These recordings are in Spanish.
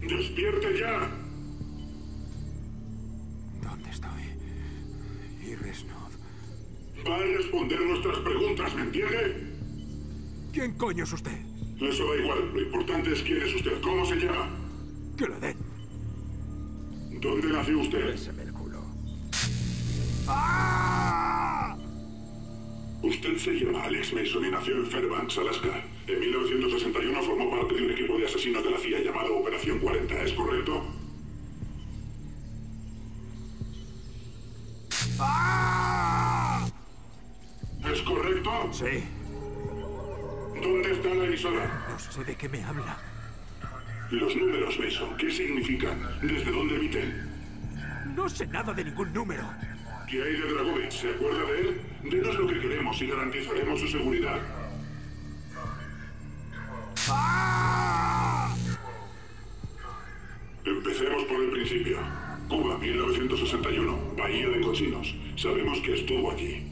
¡Despierte ya! ¿Dónde estoy? Iresnod. Va a responder nuestras preguntas, ¿me entiende? ¿Quién coño es usted? Eso da igual. Lo importante es quién es usted. ¿Cómo se llama? Que lo den. ¿Dónde nació usted? Bésame el culo. Usted se llama Alex Mason y nació en Fairbanks, Alaska. En 1961 formó parte de un equipo de asesinos de la CIA llamado Operación 40, ¿es correcto? ¿Es correcto? Sí. ¿Dónde está la emisora? No sé de qué me habla. Los números, Mason, ¿qué significan? ¿Desde dónde emiten? No sé nada de ningún número. ¿Qué hay de Dragovich? ¿Se acuerda de él? Denos lo que queremos y garantizaremos su seguridad. Empecemos por el principio. Cuba, 1961. Bahía de Cochinos. Sabemos que estuvo allí.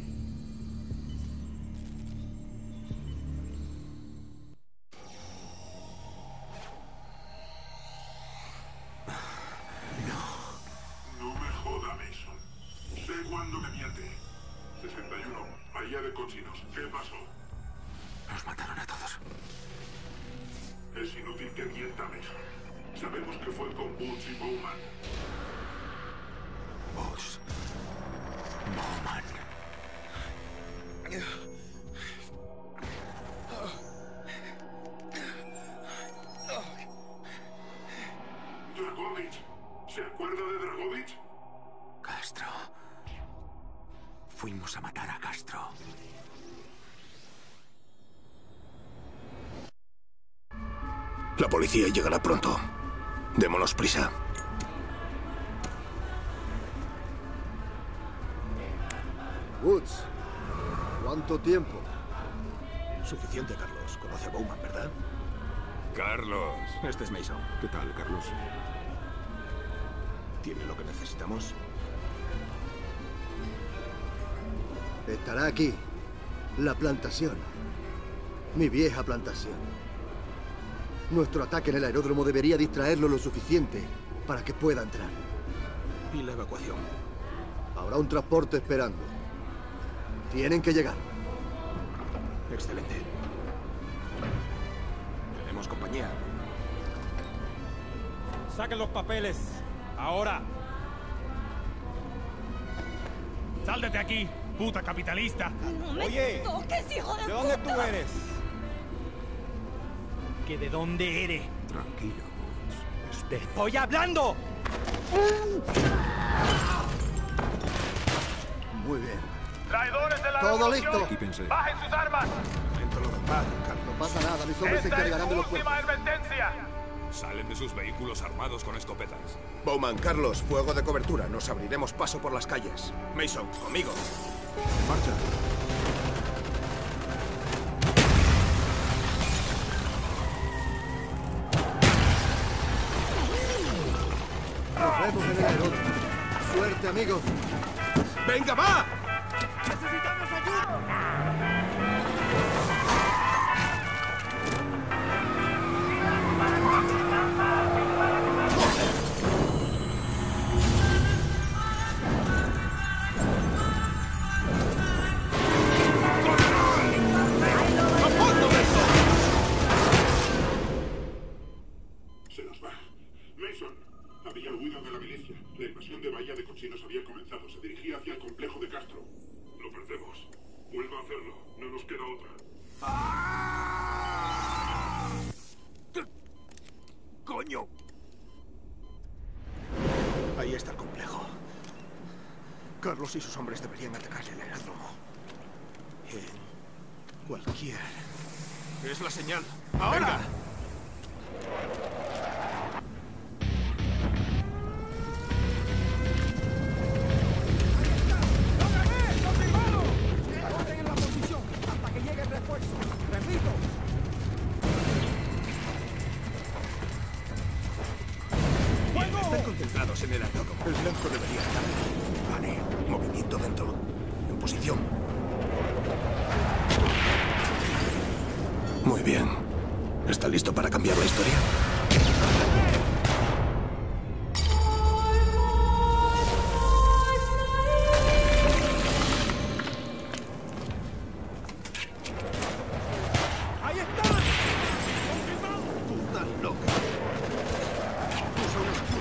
Vieja plantación. Nuestro ataque en el aeródromo debería distraerlo lo suficiente para que pueda entrar. ¿Y la evacuación? Habrá un transporte esperando. Tienen que llegar. Excelente. Tenemos compañía. Saquen los papeles. Ahora. Sal de aquí, puta capitalista. No me Oye, toques, hijo de, ¿de dónde puta. tú eres? ¿Que de dónde eres? Tranquilo, Woods. ¡Te estoy hablando! Muy bien. ¡Traidores de la Todo listo. ¡Bajen sus armas! No pasa nada, mis hombres se ¡Esta es encargarán de los última cuerpos. advertencia! Salen de sus vehículos armados con escopetas. Bowman, Carlos, fuego de cobertura. Nos abriremos paso por las calles. Mason, conmigo. Marcha. El aeródromo. Suerte, amigos. ¡Venga, va!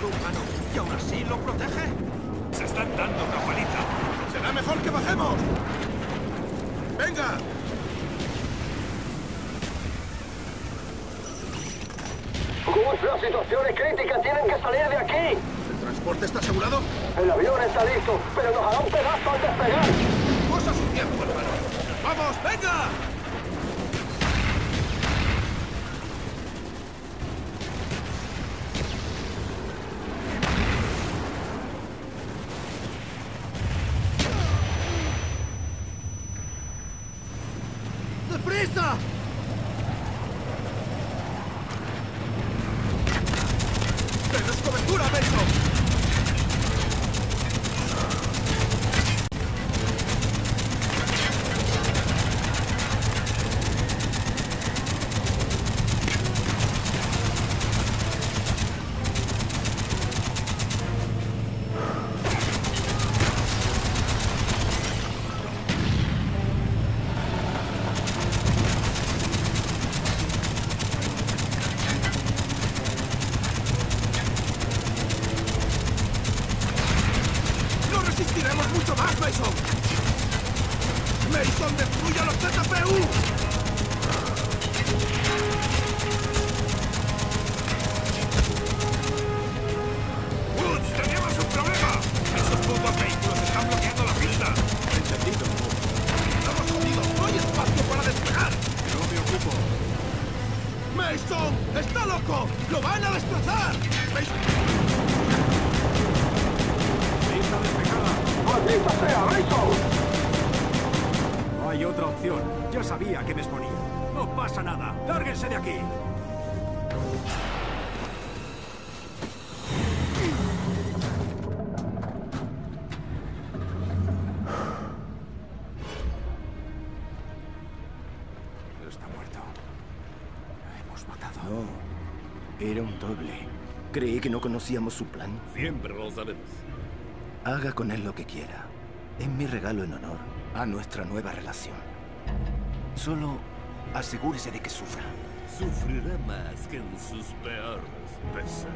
humano y aún así lo protege? Se están dando una paliza. ¡Será mejor que bajemos! ¡Venga! La situación es crítica. Tienen que salir de aquí. ¿El transporte está asegurado? El avión está listo, pero nos hará un pedazo al despegar. Cosa su tiempo, hermano. ¡Vamos, venga! que no conocíamos su plan? Siempre lo sabemos. Haga con él lo que quiera. Es mi regalo en honor a nuestra nueva relación. Solo asegúrese de que sufra. Sufrirá más que en sus peores pesadillas.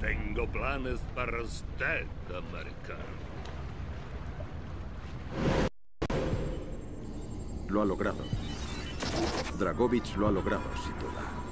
Tengo planes para usted, americano. Lo ha logrado. Dragovich lo ha logrado, sin duda.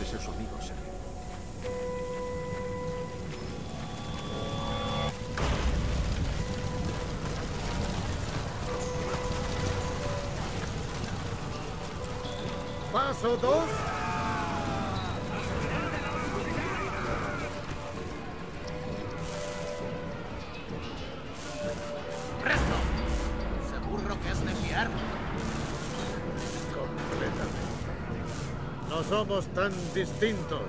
de ser su amigo, Sergio. Paso dos. tan distintos.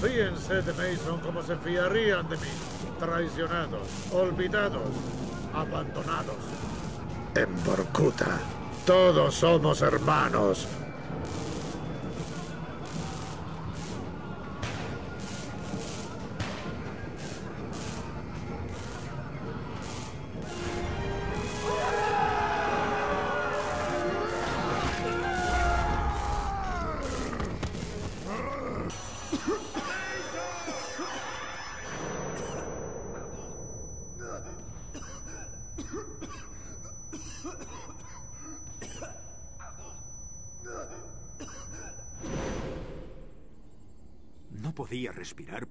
Fíjense de Mason como se fiarían de mí. Traicionados, olvidados, abandonados. En Borcuta, todos somos hermanos respirar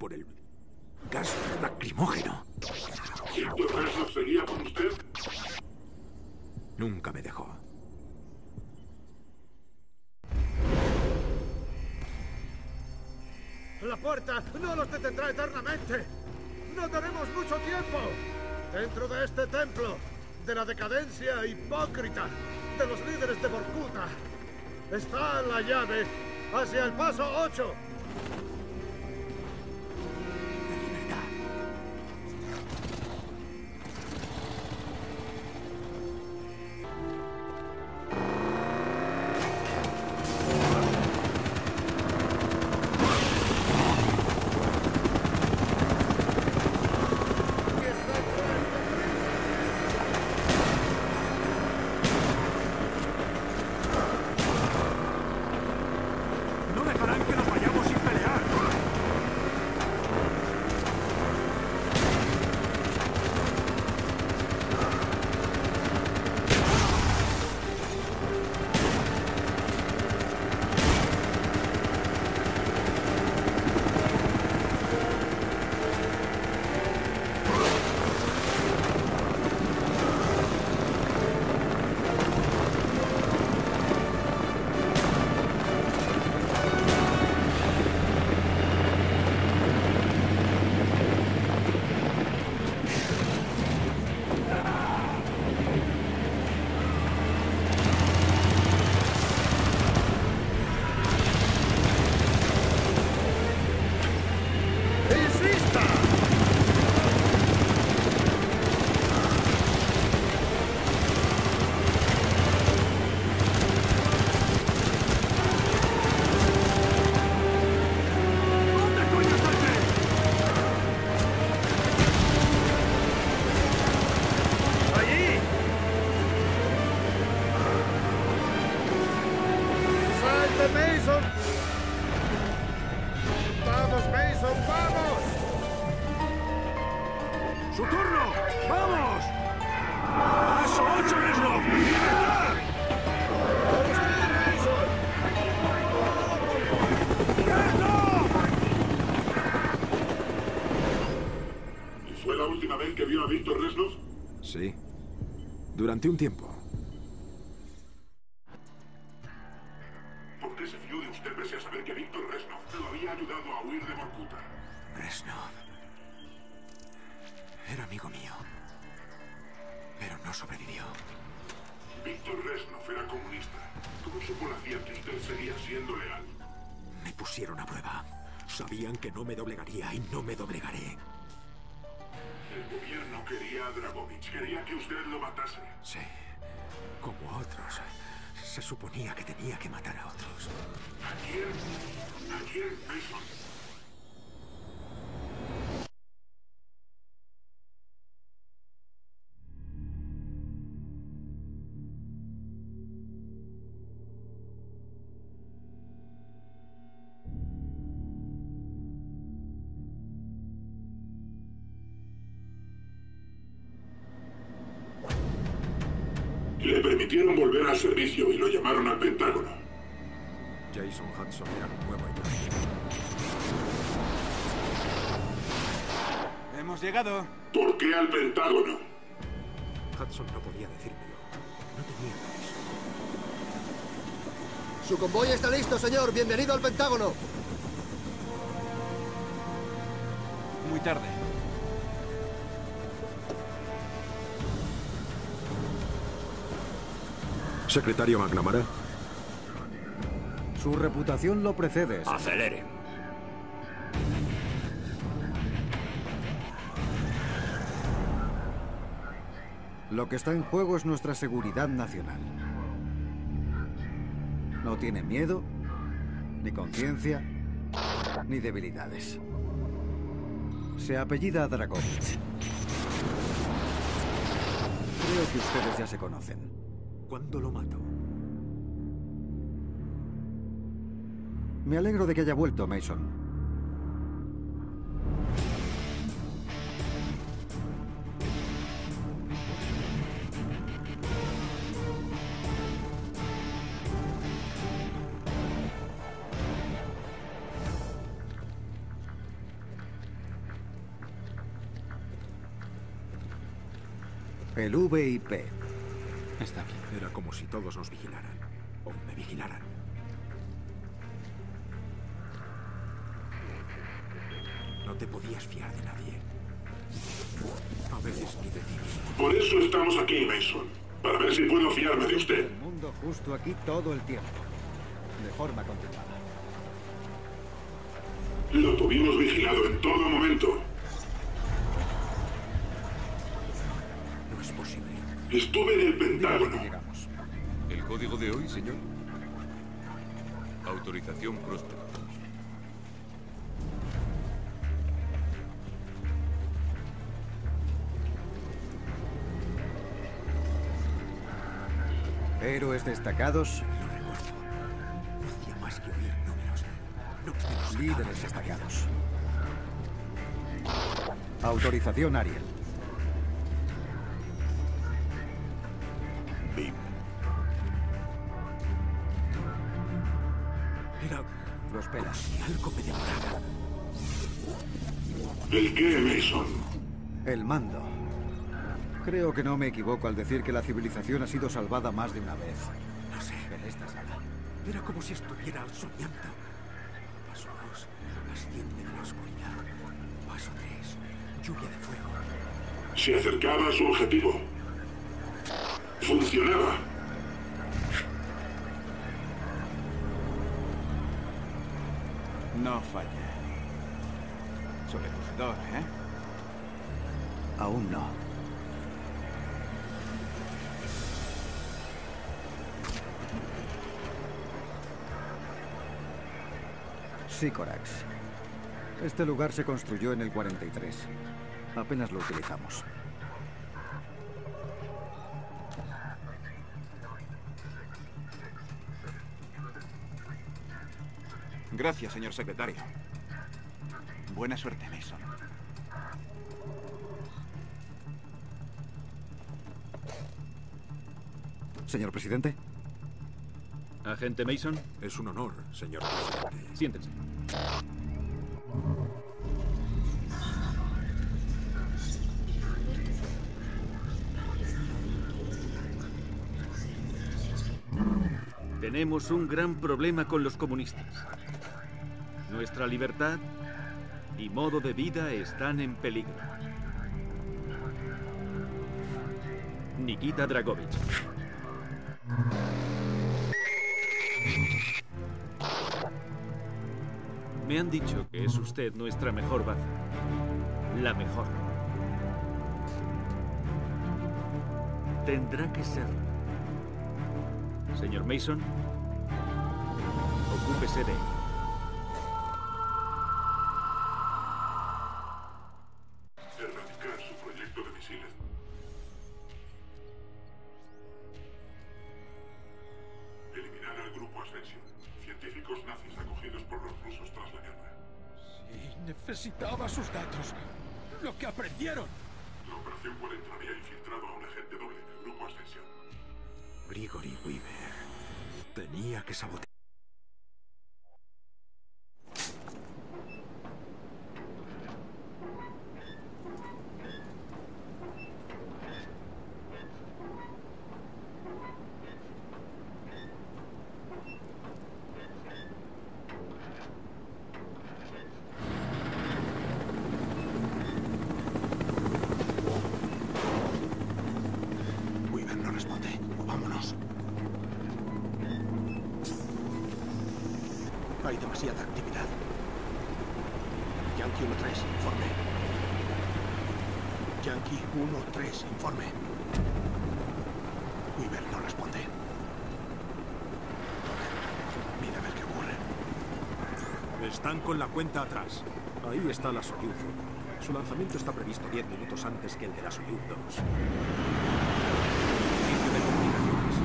Sí. Durante un tiempo. Tarde. Secretario McNamara. Su reputación lo precede. Acelere. Lo que está en juego es nuestra seguridad nacional. No tiene miedo, ni conciencia, ni debilidades. Se apellida Dragovich. Creo que ustedes ya se conocen. ¿Cuándo lo mato? Me alegro de que haya vuelto, Mason. El VIP. Está aquí. Era como si todos nos vigilaran. O me vigilaran. No te podías fiar de nadie. A veces ni de ti mismo. Por eso estamos aquí, Mason. Para ver si puedo fiarme de usted. El mundo justo aquí todo el tiempo. De forma continuada. Lo tuvimos vigilado en todo momento. Estuve en el Pentágono. Llegamos. ¿El código de hoy, señor? Autorización próspera. Héroes destacados, Lo recuerdo. No hacía más que oír números. No líderes destacados. Autorización Ariel. El mando. Creo que no me equivoco al decir que la civilización ha sido salvada más de una vez. No sé. En esta sala. Era como si estuviera soñando. Paso dos. Asciende de la oscuridad. Paso tres. Lluvia de fuego. Se acercaba a su objetivo. Funcionaba. No falla. Sobrecogedor, ¿eh? Aún no. Sycorax. Este lugar se construyó en el 43. Apenas lo utilizamos. Gracias, señor secretario. Buena suerte, Mason. Señor presidente, Agente Mason, Es un honor, señor presidente. siéntense. Tenemos un gran problema con los comunistas. Nuestra libertad y modo de vida están en peligro. Nikita Dragovich. Me han dicho que es usted nuestra mejor baza. La mejor. Tendrá que serlo. Señor Mason, ocúpese de él. Yankee 1-3, informe. Weaver no responde. Mira a ver qué ocurre. Están con la cuenta atrás. Ahí está la Soyuz 1. Su lanzamiento está previsto 10 minutos antes que el de la Soyuz 2. Edificio de comunicaciones.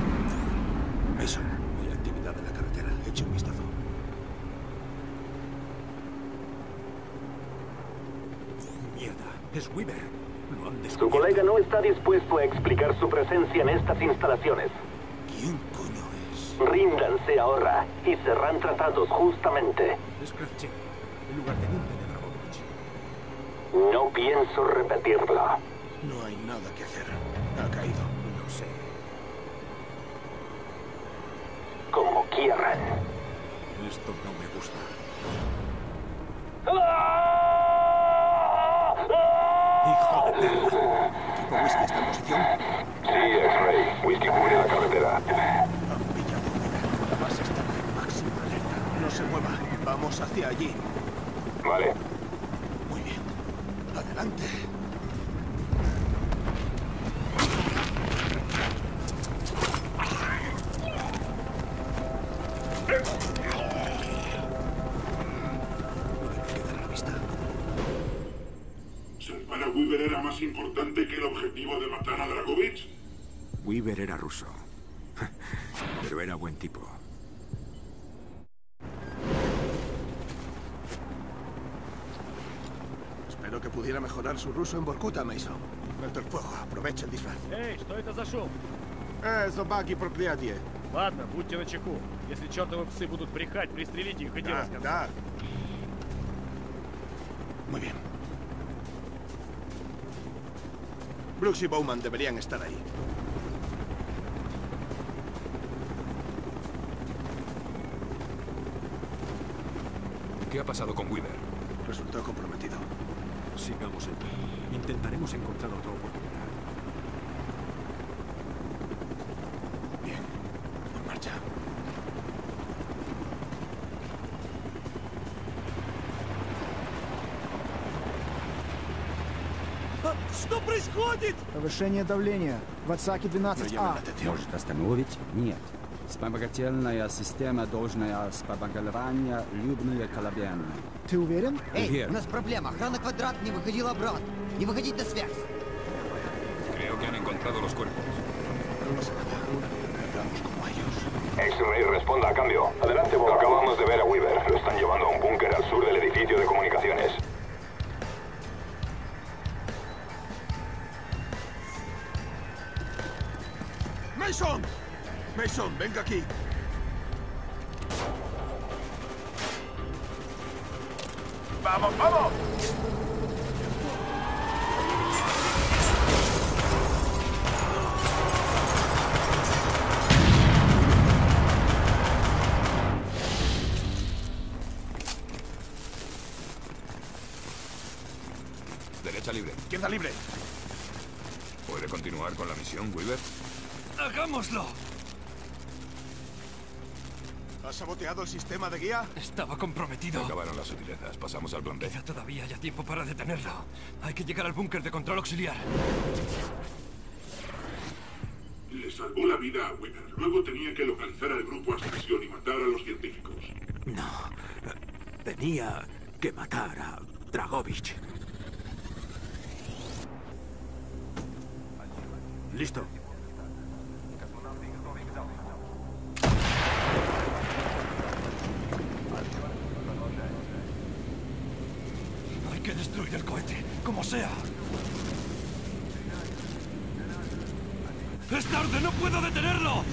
Mason, hay actividad en la carretera. Eche un vistazo. Mierda, es Weaver. Descubierto. colega no está dispuesto a explicar su presencia en estas instalaciones. ¿Quién coño es? Ríndanse ahora y serán tratados justamente. Es Kravchuk, el lugarteniente de Dragovich. No pienso repetirlo. No hay nada que hacer. Ha caído. No sé. Como quieran. Esto no me gusta. ¡Hijo de! ¿Equipo Whisky está en posición? Sí, X-Ray. Whisky cubre la carretera. Han pillado a Weaver. La base está en máxima alerta. No se mueva. Vamos hacia allí. Vale. Muy bien. Adelante. mejorar su ruso en Vorkuta, Mason. Alto el fuego. Aprovecha el disfraz. Эй, что это за шум? Eh, собаки проклятие. Ладно, будьте начеку. Если чертовы псы будут брехать, пристрелите их и дело Да, с концом. да. Muy bien. Brooks y Bowman deberían estar ahí. ¿Qué ha pasado con Weaver? Resultó comprometido. Sigamos en pie. Intentaremos encontrar otra oportunidad. Bien. En marcha. Что происходит? Повышение давления в llama 12А. la atención. Может остановить? Нет. Вспомогательная система должна вспомогательная любная колобельная. Ты уверен? Эй, Уверен. у нас проблема. Охрана квадрат не выходила обратно. Не выходить на связь. Creo que han encontrado los cuerpos. No pasa nada. Hagamos como ellos. X-Ray, responda a cambio. Adelante, Bob. Acabamos de ver a Weaver. Lo están llevando a un búnker al sur del edificio de comunicaciones. ¡Mason! Mason, venga aquí. ¡Vamos, vamos! Derecha libre. Izquierda libre. ¿Puede continuar con la misión, Weaver? ¡Hagámoslo! Saboteado el sistema de guía? Estaba comprometido. Acabaron las sutilezas. Pasamos al plan B. Quizá todavía haya tiempo para detenerlo. Hay que llegar al búnker de control auxiliar. Le salvó la vida a Weaver. Luego tenía que localizar al grupo Ascensión y matar a los científicos. No. Tenía que matar a Dragovich. Listo. Que destruir el cohete, como sea. ¡Es tarde! ¡No puedo detenerlo!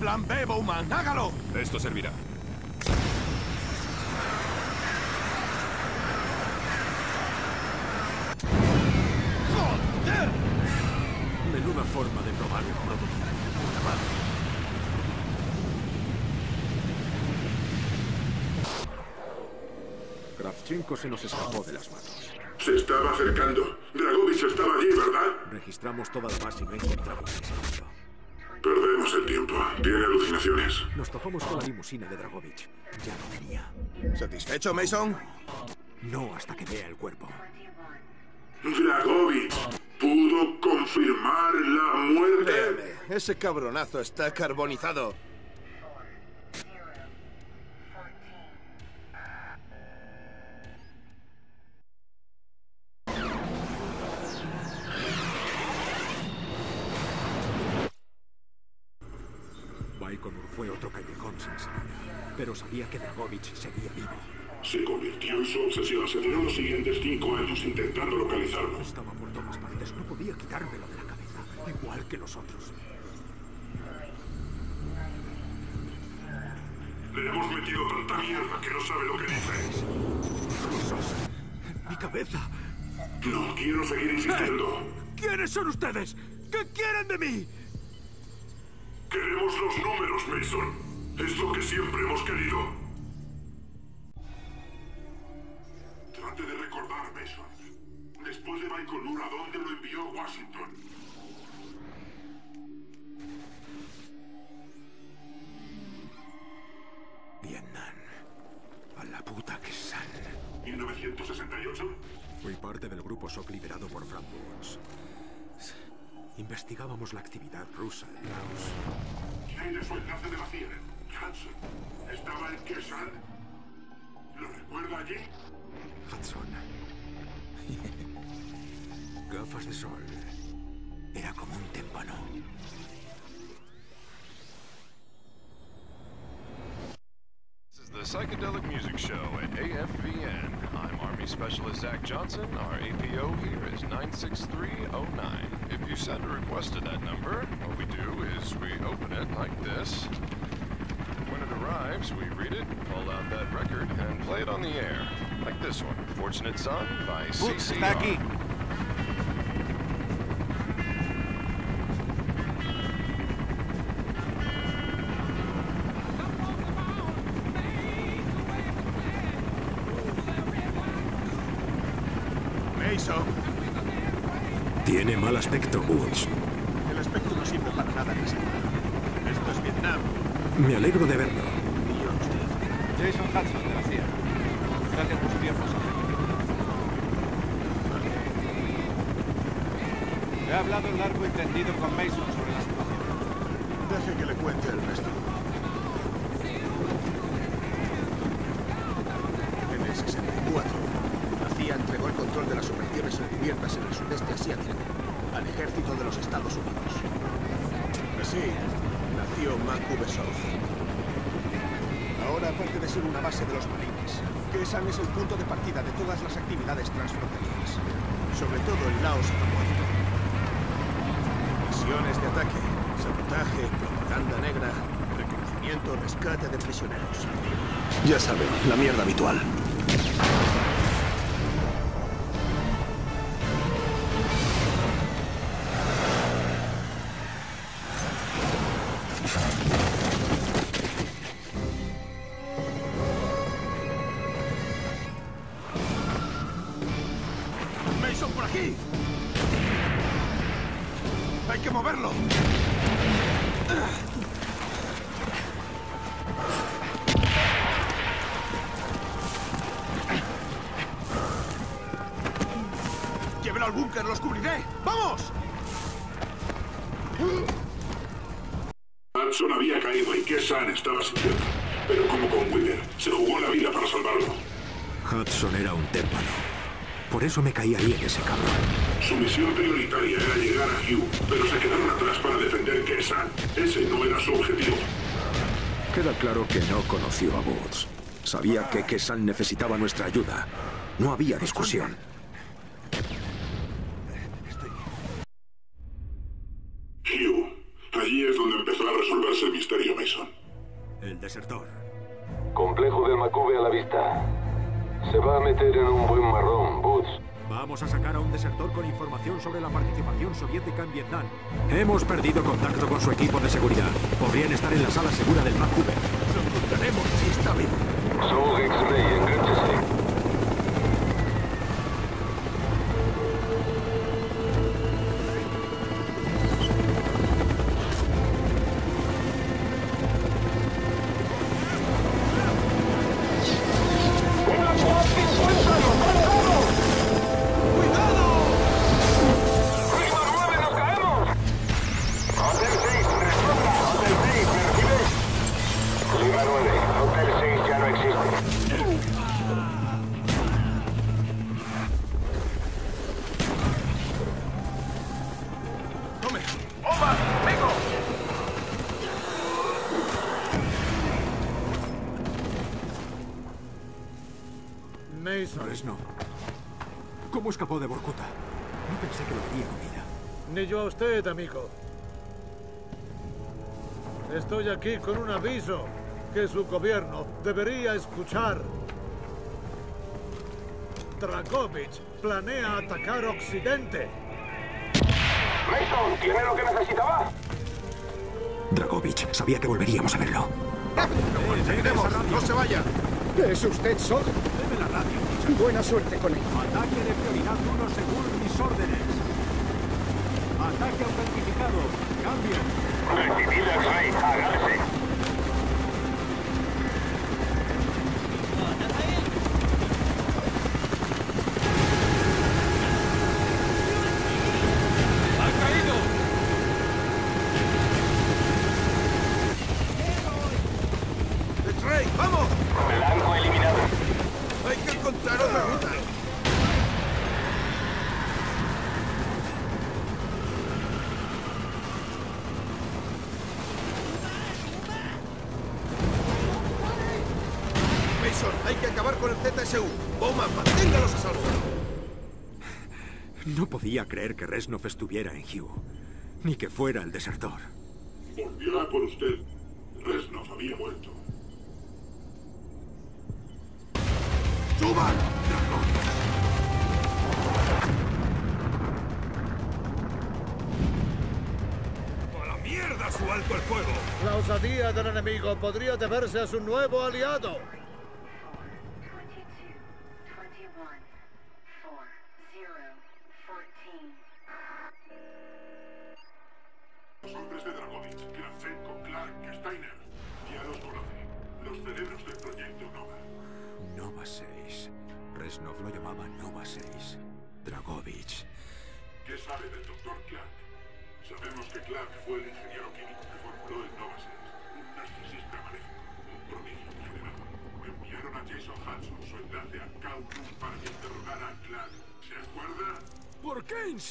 Plan B, Bowman, hágalo. Esto servirá. ¡Joder! Menuda forma de probar un prototipo. Puta madre. Se nos escapó de las manos. Se estaba acercando. Dragovich estaba allí, ¿verdad? Registramos toda la base y no encontramos el segundo. Perdemos el tiempo. Tiene alucinaciones. Nos topamos con la limusina de Dragovich. Ya no venía. ¿Satisfecho, Mason? No hasta que vea el cuerpo. Dragovich pudo confirmar la muerte. Créeme, ese cabronazo está carbonizado. Fue otro callejón sin salida. Pero sabía que Dragovich seguía vivo. Se convirtió en su obsesión. Se tiró los siguientes cinco años intentando localizarlo. Estaba por todas partes. No podía quitármelo de la cabeza. Igual que los otros. Le hemos metido tanta mierda que no sabe lo que dice. Mi cabeza. No quiero seguir insistiendo. ¿Quiénes son ustedes? ¿Qué quieren de mí? Queremos los números, Mason. Es lo que siempre hemos querido. Trate de recordar, Mason. Después de Baikonur, ¿a dónde lo envió Washington? Vietnam. A la puta que san. ¿1968? Fui parte del grupo SOC liderado por Frank Burns. Investigábamos la actividad rusa en Laos. ¿Quién es su enlace de la CIA? Hudson. ¿Estaba en Kesan? ¿Lo recuerda allí? Hudson. Gafas de sol. Era como un témpano. This is the Psychedelic Music Show at AFVN. Army Specialist Zach Johnson. Our APO here is 96309. If you send a request to that number, what we do is we open it like this. When it arrives, we read it, pull out that record, and play it on the air. Like this one, Fortunate Son by CCR. está Woods. El aspecto no sirve para nada guerra. Esto es Vietnam. Me alegro de verlo. Y yo a usted. Jason Hudson, de la CIA. Gracias por su tiempo, señor. He hablado largo y tendido con Mason sobre la situación. Deje que le cuente el resto. En el 64, la CIA entregó el control de las operaciones encubiertas en el sudeste asiático al ejército de los Estados Unidos. Así nació Ahora, aparte de ser una base de los marines, Kesan es el punto de partida de todas las actividades transfronterizas, sobre todo en Laos y Camboya. Misiones de ataque, sabotaje, propaganda negra, reconocimiento, rescate de prisioneros. Ya saben, la mierda habitual. Kessan estaba sin. Pero como con Wither, se jugó la vida para salvarlo. Hudson era un témpano. Por eso me caí ahí en ese cabrón. Su misión prioritaria era llegar a Hugh, pero se quedaron atrás para defender Kessan. Ese no era su objetivo. Queda claro que no conoció a Woods. Sabía que Kesan necesitaba nuestra ayuda. No había discusión. Escapó de Borkuta? No pensé que lo haría con vida. Ni yo a usted, amigo. Estoy aquí con un aviso que su gobierno debería escuchar. Dragovich planea atacar Occidente. Mason, ¿tiene lo que necesitaba? Dragovich sabía que volveríamos a verlo. ¡Seguiremos! ¡No se vaya! ¿Es usted Sol? Buena suerte con él. Ataque de prioridad 1 según mis órdenes. Ataque autentificado. Cambio. Recibido X-Ray, agárrese. Creer que Resnov estuviera en Hugh. Ni que fuera el desertor. Volvió a por usted. Resnov había muerto. ¡Suban! ¡A la mierda su alto el fuego! La osadía del enemigo podría deberse a su nuevo aliado.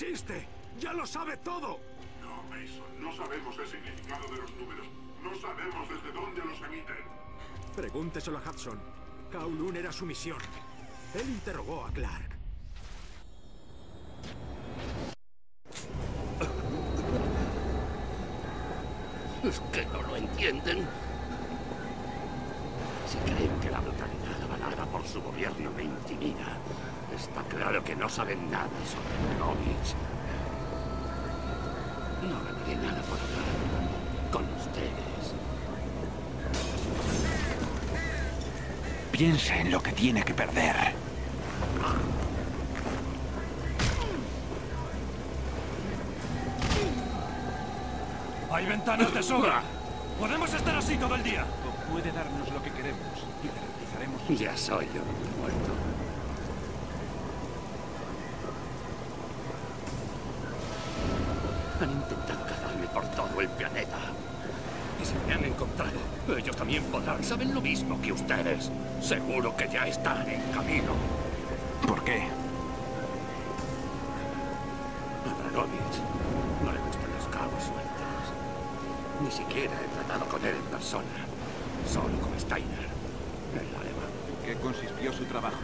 ¿Por qué insiste? ¡Ya lo sabe todo! No, Mason. No sabemos el significado de los números. No sabemos desde dónde los emiten. Pregúnteselo a Hudson. Kowloon era su misión. Él interrogó a Clark. ¿Es que no lo entienden? Si creen que la brutalidad por su gobierno me intimida, está claro que no saben nada sobre Dragovich. No ganaré nada por hablar con ustedes. Piensa en lo que tiene que perder. ¡Hay ventanas de sobra! ¡Podemos estar así todo el día! Puede darnos lo que queremos y Ya soy yo muerto. Han intentado cazarme por todo el planeta. Y si me han encontrado, ellos también podrán. Saben lo mismo que ustedes. Seguro que ya están en camino. ¿Por qué? A Dragovich no le gustan los cabos sueltos. Ni siquiera he tratado con él en persona. Solo con Steiner, el alemán. ¿En qué consistió su trabajo?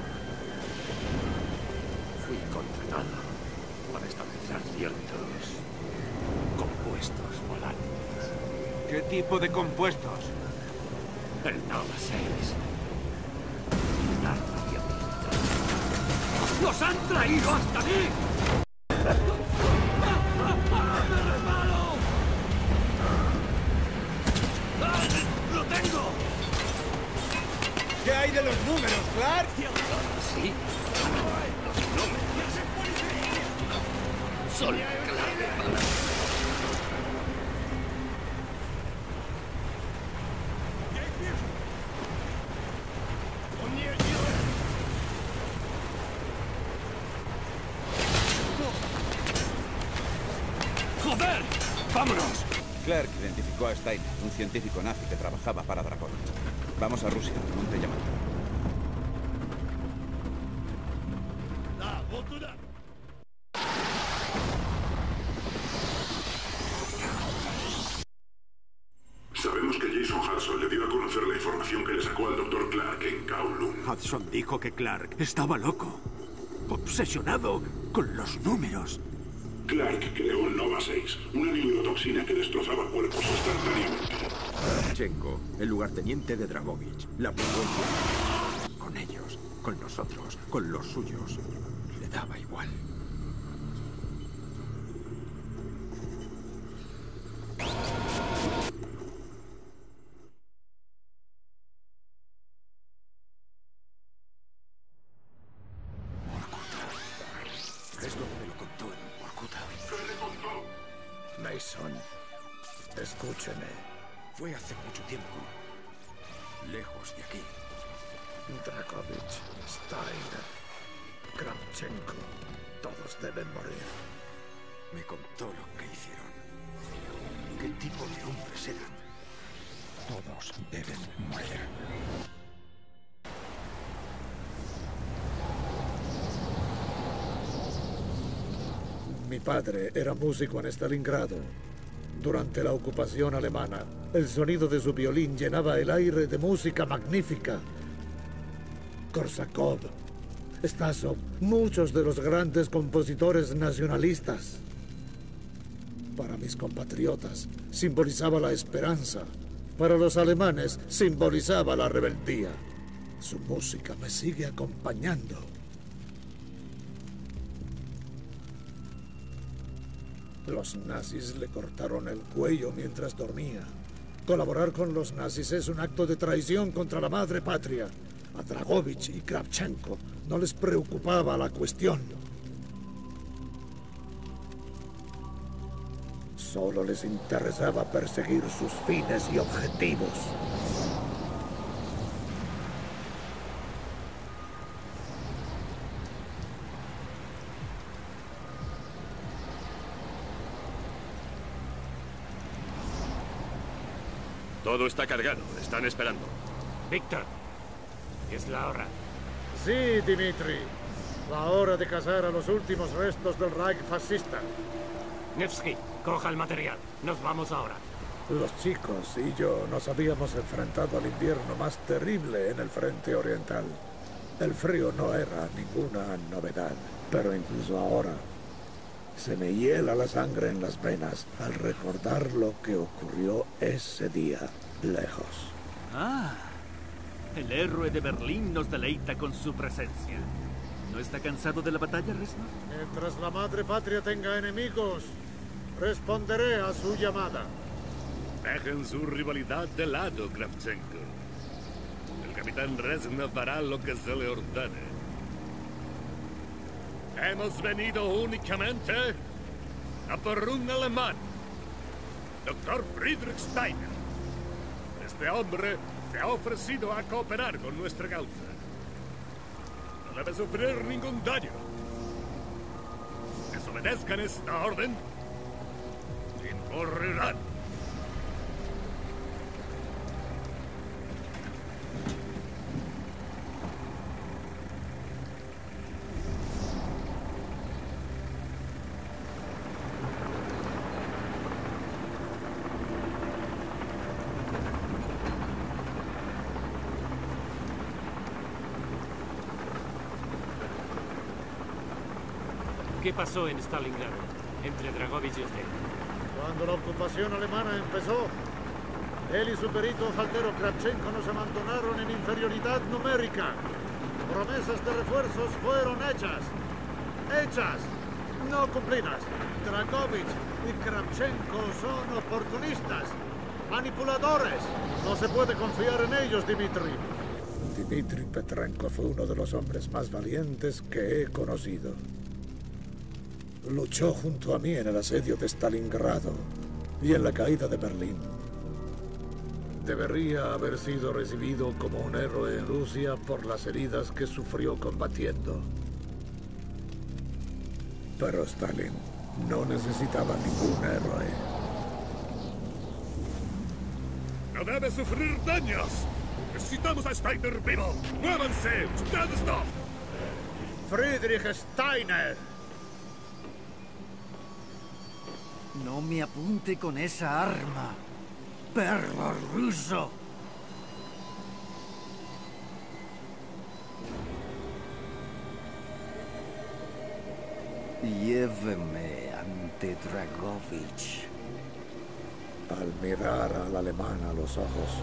Fui contratado para establecer ciertos compuestos volantes. ¿Qué tipo de compuestos? El Nova 6. Un arma biológica. ¡Los han traído hasta mí! Hudson dijo que Clark estaba loco. Obsesionado con los números. Clark creó el Nova 6, una neurotoxina que destrozaba cuerpos instantáneamente. Chenko, el lugarteniente de Dragovich, la probó con ellos, con nosotros, con los suyos. Le daba igual. Escúcheme. Fue hace mucho tiempo. Lejos de aquí. Dragovich, Steiner, Kravchenko, todos deben morir. Me contó lo que hicieron. ¿Qué tipo de hombres eran? Todos deben morir. Mi padre era músico en Stalingrado. Durante la ocupación alemana, el sonido de su violín llenaba el aire de música magnífica. Korsakov, Stasov, muchos de los grandes compositores nacionalistas. Para mis compatriotas simbolizaba la esperanza. Para los alemanes simbolizaba la rebeldía. Su música me sigue acompañando. Los nazis le cortaron el cuello mientras dormía. Colaborar con los nazis es un acto de traición contra la madre patria. A Dragovich y Kravchenko no les preocupaba la cuestión. Solo les interesaba perseguir sus fines y objetivos. Todo está cargado. Están esperando. Víctor, es la hora. Sí, Dimitri. La hora de cazar a los últimos restos del Reich fascista. Nevsky, coja el material. Nos vamos ahora. Los chicos y yo nos habíamos enfrentado al invierno más terrible en el frente oriental. El frío no era ninguna novedad, pero incluso ahora se me hiela la sangre en las venas al recordar lo que ocurrió ese día lejos. Ah, el héroe de Berlín nos deleita con su presencia. ¿No está cansado de la batalla, Resnor? Mientras la madre patria tenga enemigos, responderé a su llamada. Dejen su rivalidad de lado, Kravchenko. El capitán Reznov hará lo que se le ordene. Hemos venido únicamente a por un alemán, Dr. Friedrich Steiner. Este hombre se ha ofrecido a cooperar con nuestra causa. No debe sufrir ningún daño. Desobedezcan esta orden morirán. ¿Qué pasó en Stalingrado? Entre Dragovich y usted. Cuando la ocupación alemana empezó, él y su perito faltero Kravchenko nos abandonaron en inferioridad numérica. Promesas de refuerzos fueron hechas. Hechas, no cumplidas. Dragovich y Kravchenko son oportunistas, manipuladores. No se puede confiar en ellos, Dimitri. Dimitri Petrenko fue uno de los hombres más valientes que he conocido. Luchó junto a mí en el asedio de Stalingrado y en la caída de Berlín. Debería haber sido recibido como un héroe en Rusia por las heridas que sufrió combatiendo. Pero Stalin no necesitaba ningún héroe. No debe sufrir daños. Necesitamos a Steiner vivo. ¡Muévanse! ¡Ustedes no! Friedrich Steiner. No me apunte con esa arma, perro ruso. Lléveme ante Dragovich. Al mirar al alemán a los ojos,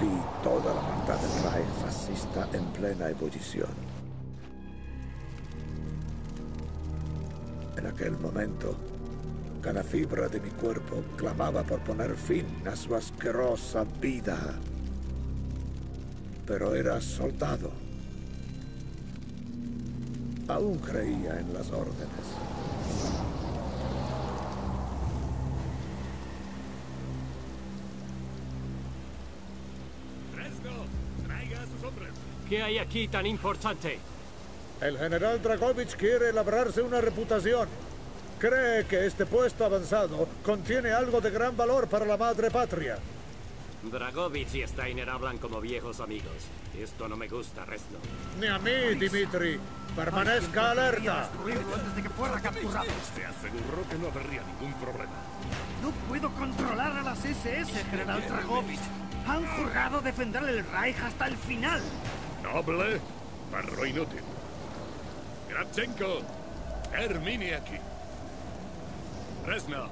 vi toda la maldad del Reich fascista en plena ebullición. En aquel momento, cada fibra de mi cuerpo clamaba por poner fin a su asquerosa vida. Pero era soldado. Aún creía en las órdenes. Fresno, traiga a sus hombres. ¿Qué hay aquí tan importante? El general Dragovich quiere labrarse una reputación. Cree que este puesto avanzado contiene algo de gran valor para la madre patria. Dragovich y Steiner hablan como viejos amigos. Esto no me gusta, Resno. Ni a mí, Dimitri. Permanezca alerta. antes de que fuera capturado. Se aseguró que no habría ningún problema. No puedo controlar a las SS, General Dragovich. Han jurado defender el Reich hasta el final. Noble, perro inútil. Kravchenko, termine aquí. Reznov,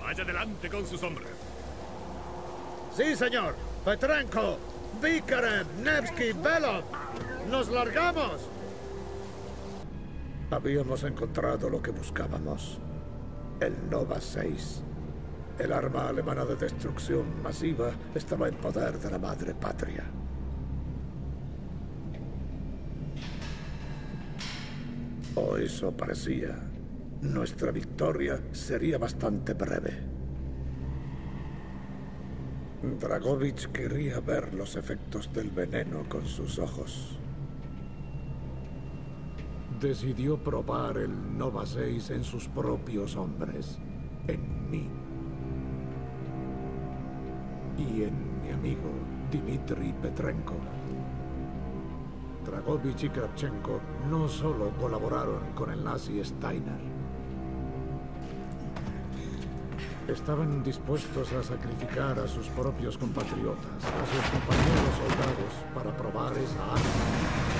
vaya adelante con sus hombres. Sí, señor. Petrenko, Vikarev, Nevsky, Belov. ¡Nos largamos! Habíamos encontrado lo que buscábamos. El Nova 6. El arma alemana de destrucción masiva estaba en poder de la madre patria. O eso parecía. Nuestra victoria sería bastante breve. Dragovich quería ver los efectos del veneno con sus ojos. Decidió probar el Nova 6 en sus propios hombres, en mí. Y en mi amigo Dmitri Petrenko. Dragovich y Kravchenko no solo colaboraron con el nazi Steiner. Estaban dispuestos a sacrificar a sus propios compatriotas, a sus compañeros soldados, para probar esa arma.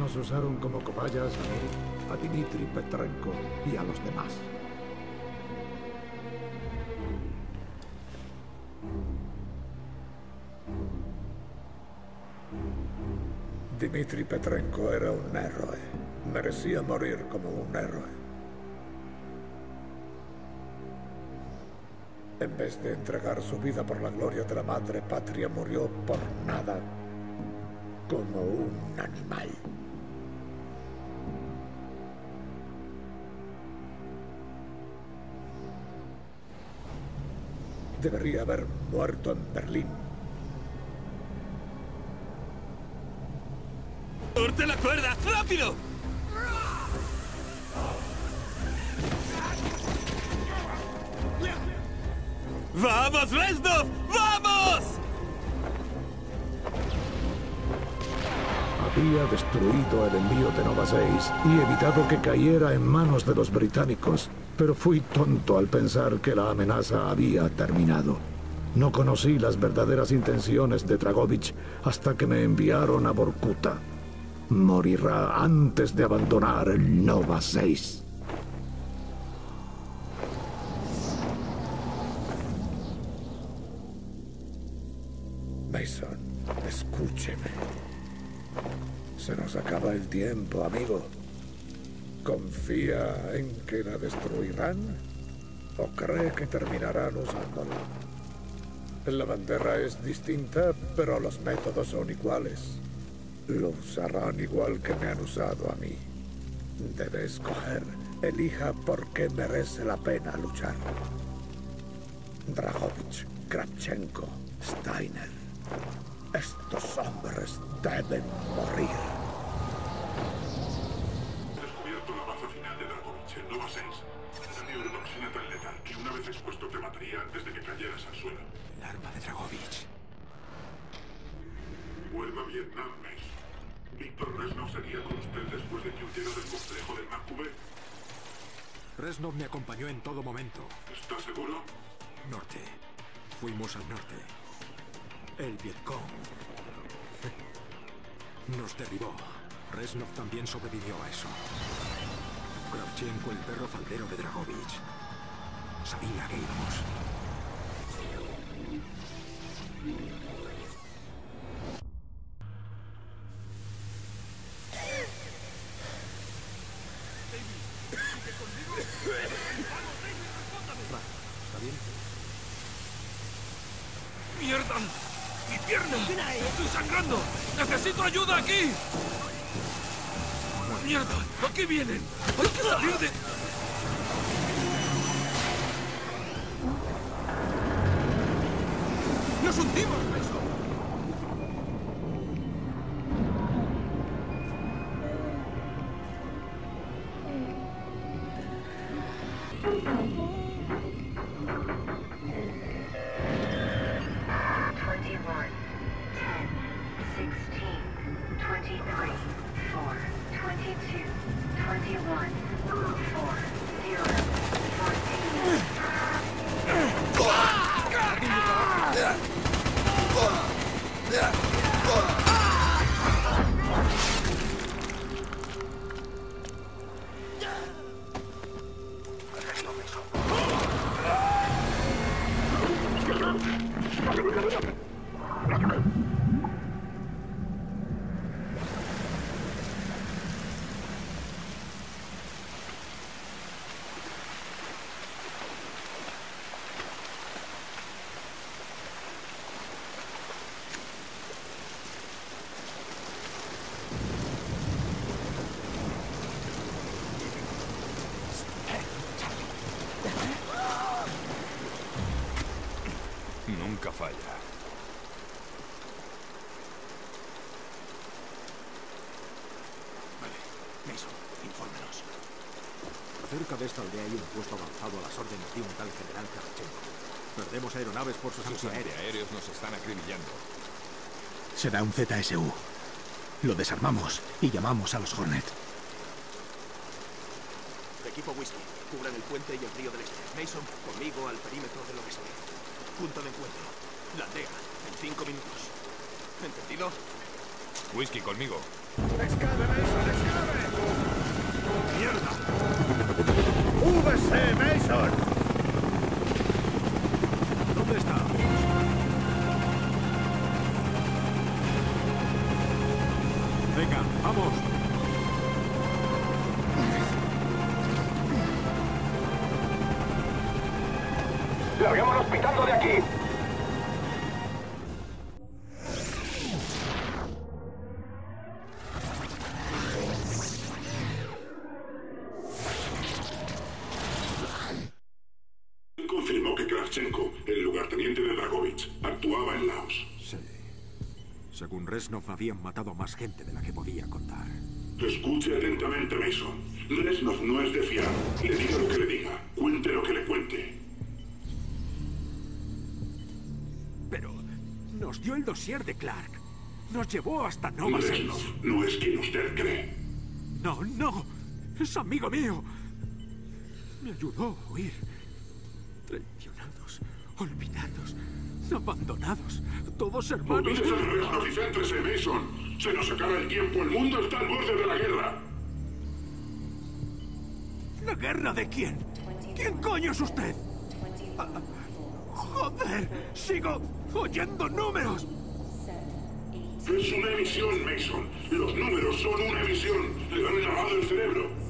Nos usaron como cobayas a mí, a Dmitri Petrenko y a los demás. Dmitri Petrenko era un héroe. Merecía morir como un héroe. En vez de entregar su vida por la gloria de la madre patria, murió por nada, como un animal. Debería haber muerto en Berlín. ¡Corte la cuerda! ¡Rápido! ¡Vamos, Reznov! ¡Vamos! Había destruido el envío de Nova 6 y evitado que cayera en manos de los británicos, pero fui tonto al pensar que la amenaza había terminado. No conocí las verdaderas intenciones de Dragovich hasta que me enviaron a Borkuta. Morirá antes de abandonar el Nova 6. Amigo. ¿Confía en que la destruirán? ¿O cree que terminarán usándola? La bandera es distinta, pero los métodos son iguales. Lo usarán igual que me han usado a mí. Debe escoger. Elija por qué merece la pena luchar. Dragovich, Kravchenko, Steiner. Estos hombres deben morir. Reznov me acompañó en todo momento. ¿Está seguro? Norte. Fuimos al norte. El Vietcong. Nos derribó. Reznov también sobrevivió a eso. Kravchenko, el perro faldero de Dragovich. Sabía que íbamos. ¿Está bien? ¡Mierda! ¡Mi pierna! ¡Estoy sangrando! ¡Necesito ayuda aquí! ¡Mierda! ¡Aquí vienen! ¡Hay que salir de...! ¡Nos hundimos, Mason! Esta aldea hay un puesto avanzado a las órdenes de un tal general Kravchenko. Perdemos aeronaves por sus Los antiaéreos. antiaéreos nos están acribillando. Será un ZSU. Lo desarmamos y llamamos a los Hornet. Equipo Whisky, cubran el puente y el río del este. Mason, conmigo al perímetro del oeste. Punto de encuentro. La aldea, en cinco minutos. ¿Entendido? Whisky conmigo. ¡Escabe, Mason, escabe! ¡Mierda! ¡VC, Mason! ¿Dónde está? Habían matado más gente de la que podía contar. Escuche atentamente, Mason. Reznov no es de fiar. Le diga lo que le diga. Cuente lo que le cuente. Pero nos dio el dossier de Clark. Nos llevó hasta Nova no es quien usted cree. No, no. Es amigo mío. Me ayudó a huir. Traicionados. Olvidados, abandonados, todos hermanos. Ulises y céntrese, Mason. Se nos acaba el tiempo. El mundo está al borde de la guerra. ¿La guerra de quién? ¿Quién coño es usted? Ah, joder, sigo oyendo números. Es una emisión, Mason. Los números son una emisión. Le han lavado el cerebro.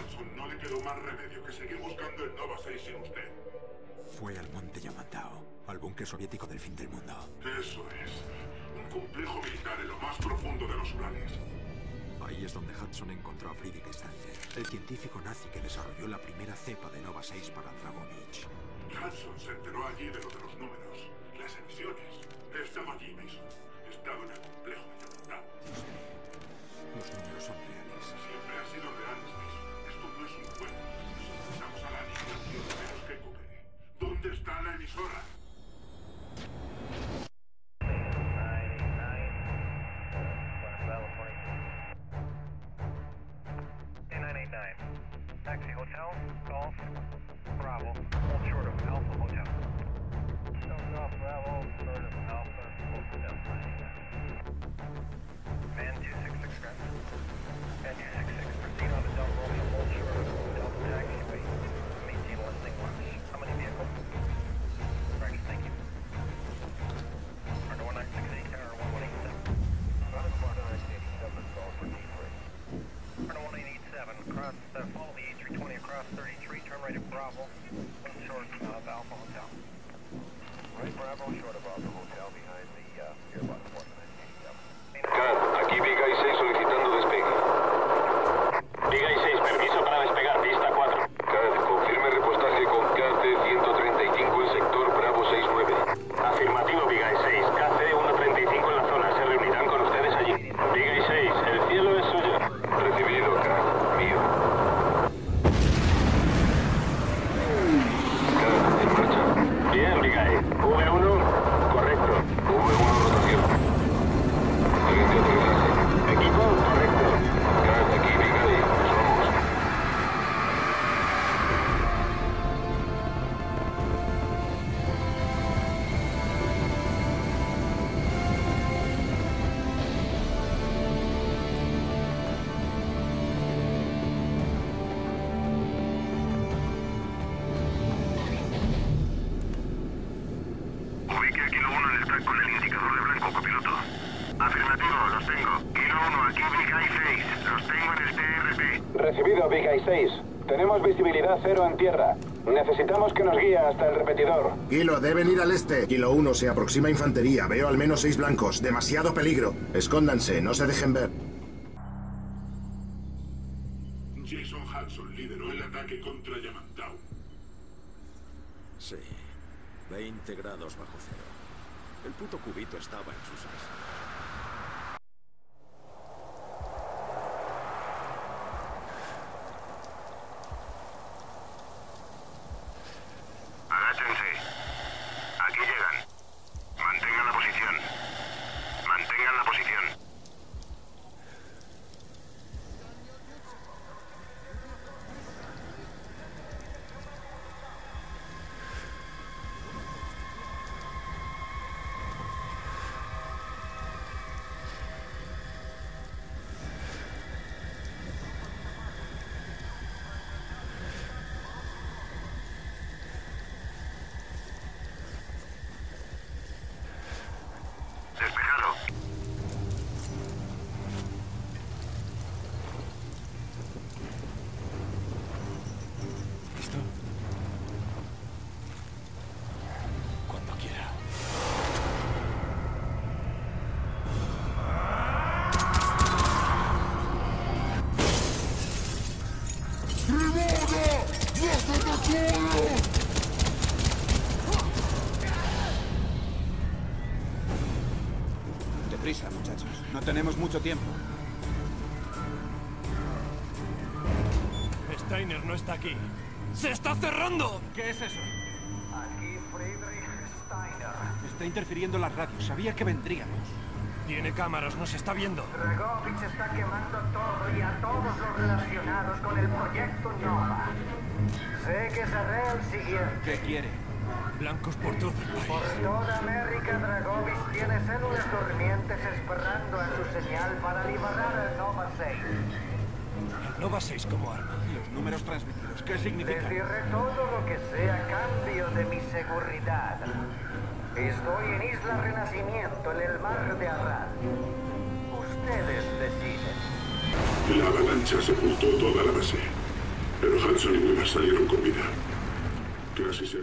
Hanson no le quedó más remedio que seguir buscando el Nova 6 sin usted. Fue al monte Yamantao, al búnker soviético del fin del mundo. Eso es. Un complejo militar en lo más profundo de los Urales. Ahí es donde Hudson encontró a Friedrich Stanzer, el científico nazi que desarrolló la primera cepa de Nova 6 para Dragonich. Hudson se enteró allí de lo de los números, las emisiones. He estado allí, Mason. He en el en tierra. Necesitamos que nos guíe hasta el repetidor. Kilo, deben ir al este. Kilo 1, se aproxima infantería. Veo al menos seis blancos. Demasiado peligro. Escóndanse, no se dejen ver. Jason Hudson lideró el ataque contra Yamantau. Sí. 20 grados bajo cero. El puto cubito estaba en sus as. Mucho tiempo. Steiner no está aquí. ¡Se está cerrando! ¿Qué es eso? Aquí Friedrich Steiner. Está interfiriendo las radios. Sabía que vendríamos. Tiene cámaras, nos está viendo. Dragovich está quemando todo y a todos los relacionados con el proyecto Nova. Sé que seré el siguiente. ¿Qué quiere? Blancos por todo el Por país. toda América, Dragovich tiene células durmientes esperando a su señal para liberar el Nova 6. Nova 6 como arma. Los números transmitidos. ¿Qué significa? Les diré todo lo que sea a cambio de mi seguridad. Estoy en Isla Renacimiento, en el mar de Arran. Ustedes deciden. La avalancha sepultó toda la base. Pero Hudson y Weaver salieron con vida. Casi se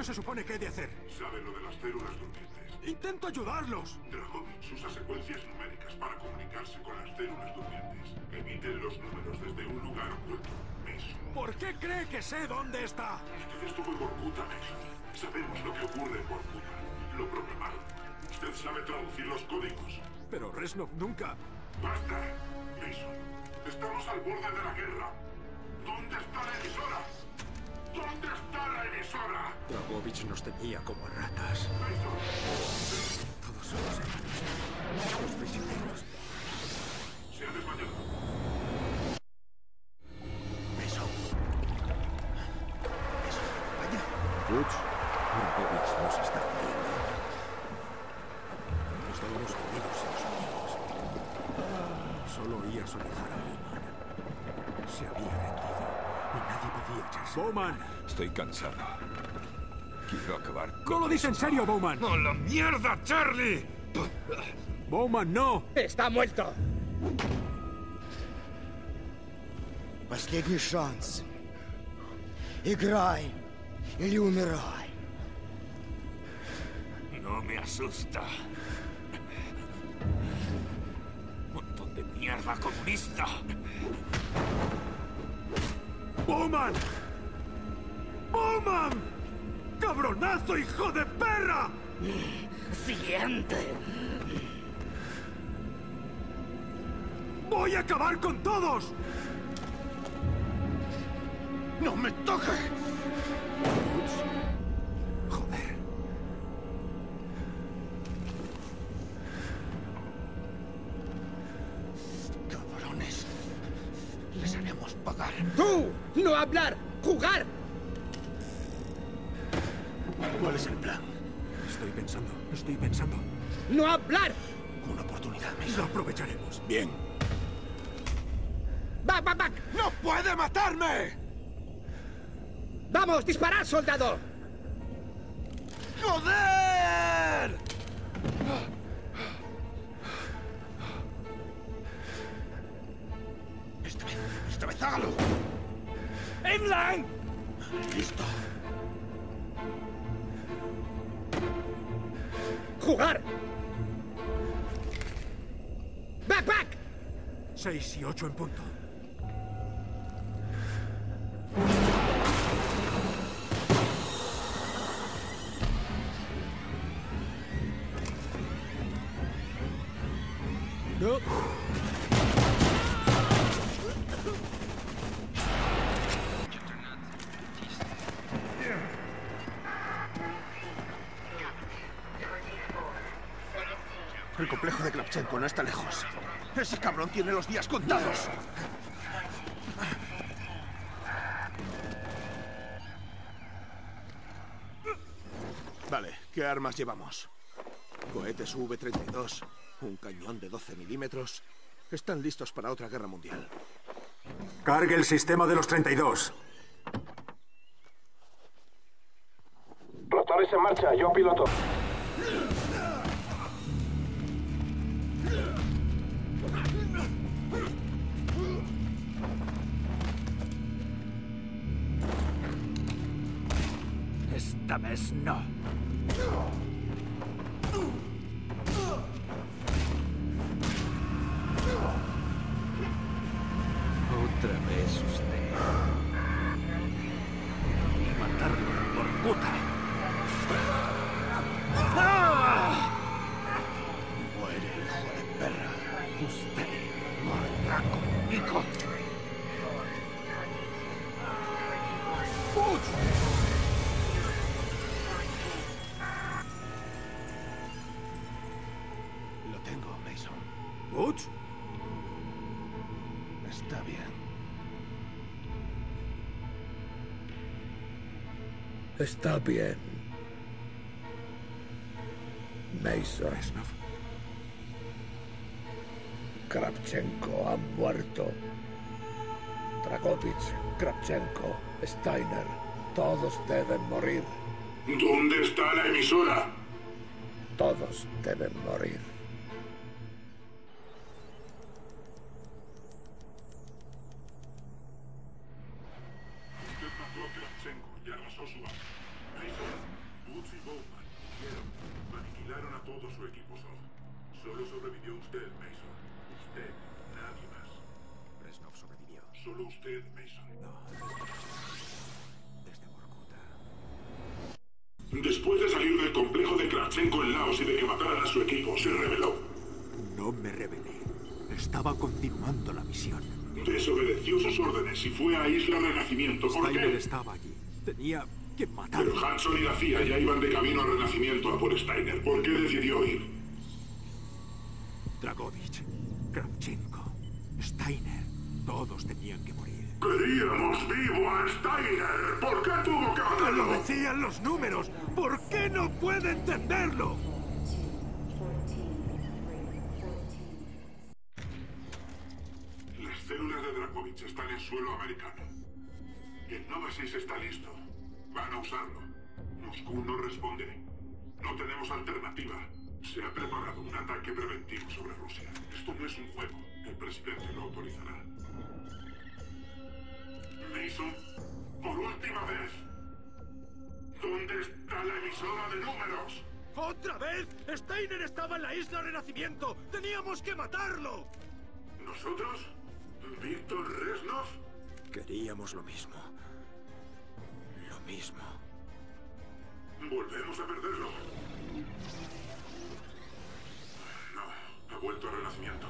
coño se supone que he de hacer? Saben lo de las células durmientes. Intento ayudarlos. Dragovich usa secuencias numéricas para comunicarse con las células durmientes. Emiten los números desde un lugar oculto. Mason. ¿Por qué cree que sé dónde está? Usted estuvo en Vorkuta, Mason. Sabemos lo que ocurre en Vorkuta. Lo programaron. Usted sabe traducir los códigos. Pero Resnov nunca. ¡Basta! Mason, estamos al borde de la guerra. ¿Dónde está la emisora? ¿Dónde está la emisora? Dragovich nos tenía como ratas. Todos somos hermanos. Los prisioneros. Se ha desmayado. lo dice en serio, Bowman! ¡No la mierda, Charlie! ¡Bowman, no! Está muerto. Последний шанс. Играй или умирай. No me asusta. Montón de mierda comunista. ¡Bowman! ¡Bowman! ¡Cabronazo, hijo de perra! Siguiente. ¡Voy a acabar con todos! ¡No me toques! Joder. Cabrones. Les haremos pagar. ¡Tú! ¡No hablar! ¡Jugar! ¿Cuál es el plan? Estoy pensando. Estoy pensando. ¡No hablar! Una oportunidad, Mason. Lo aprovecharemos. Bien. ¡Back, back, back! ¡No puede matarme! ¡Vamos, disparad, soldado! ¡Joder! Esta vez, esta vez hágalo. ¡Inland! Listo. ¡Jugar! ¡Back, back! Seis y ocho en punto. Está lejos. Ese cabrón tiene los días contados. Vale, ¿qué armas llevamos? Cohetes V-32, un cañón de 12 milímetros. Están listos para otra guerra mundial. Cargue el sistema de los 32. Rotores en marcha, yo piloto. Está bien. Mason. Kravchenko ha muerto. Dragovich, Kravchenko, Steiner, todos deben morir. ¿Dónde está la emisora? Todos deben morir. En Laos y de que mataran a su equipo, se rebeló. No me rebelé. Estaba continuando la misión. Desobedeció sus órdenes y fue a Isla Renacimiento. ¿Por Steiner qué? estaba allí. Tenía que matarlo. Pero Hudson y la CIA ya iban de camino al Renacimiento a por Steiner. ¿Por qué decidió ir? Dragovich, Kravchenko, Steiner. Todos tenían que morir. Queríamos vivo a Steiner. ¿Por qué tuvo que ¡Me hacerlo? lo decían los números! ¿Por qué no puede entenderlo? Las células de Drakovich están en suelo americano. El Nova 6 está listo. Van a usarlo. Moscú no responde. No tenemos alternativa. Se ha preparado un ataque preventivo sobre Rusia. Esto no es un juego. El presidente lo autorizará. Mason, por última vez. ¿Dónde está la emisora de números? ¡Otra vez! ¡Steiner estaba en la isla Renacimiento! ¡Teníamos que matarlo! ¿Nosotros? ¿Víctor Reznov? Queríamos lo mismo. Lo mismo. Volvemos a perderlo. No, ha vuelto al renacimiento.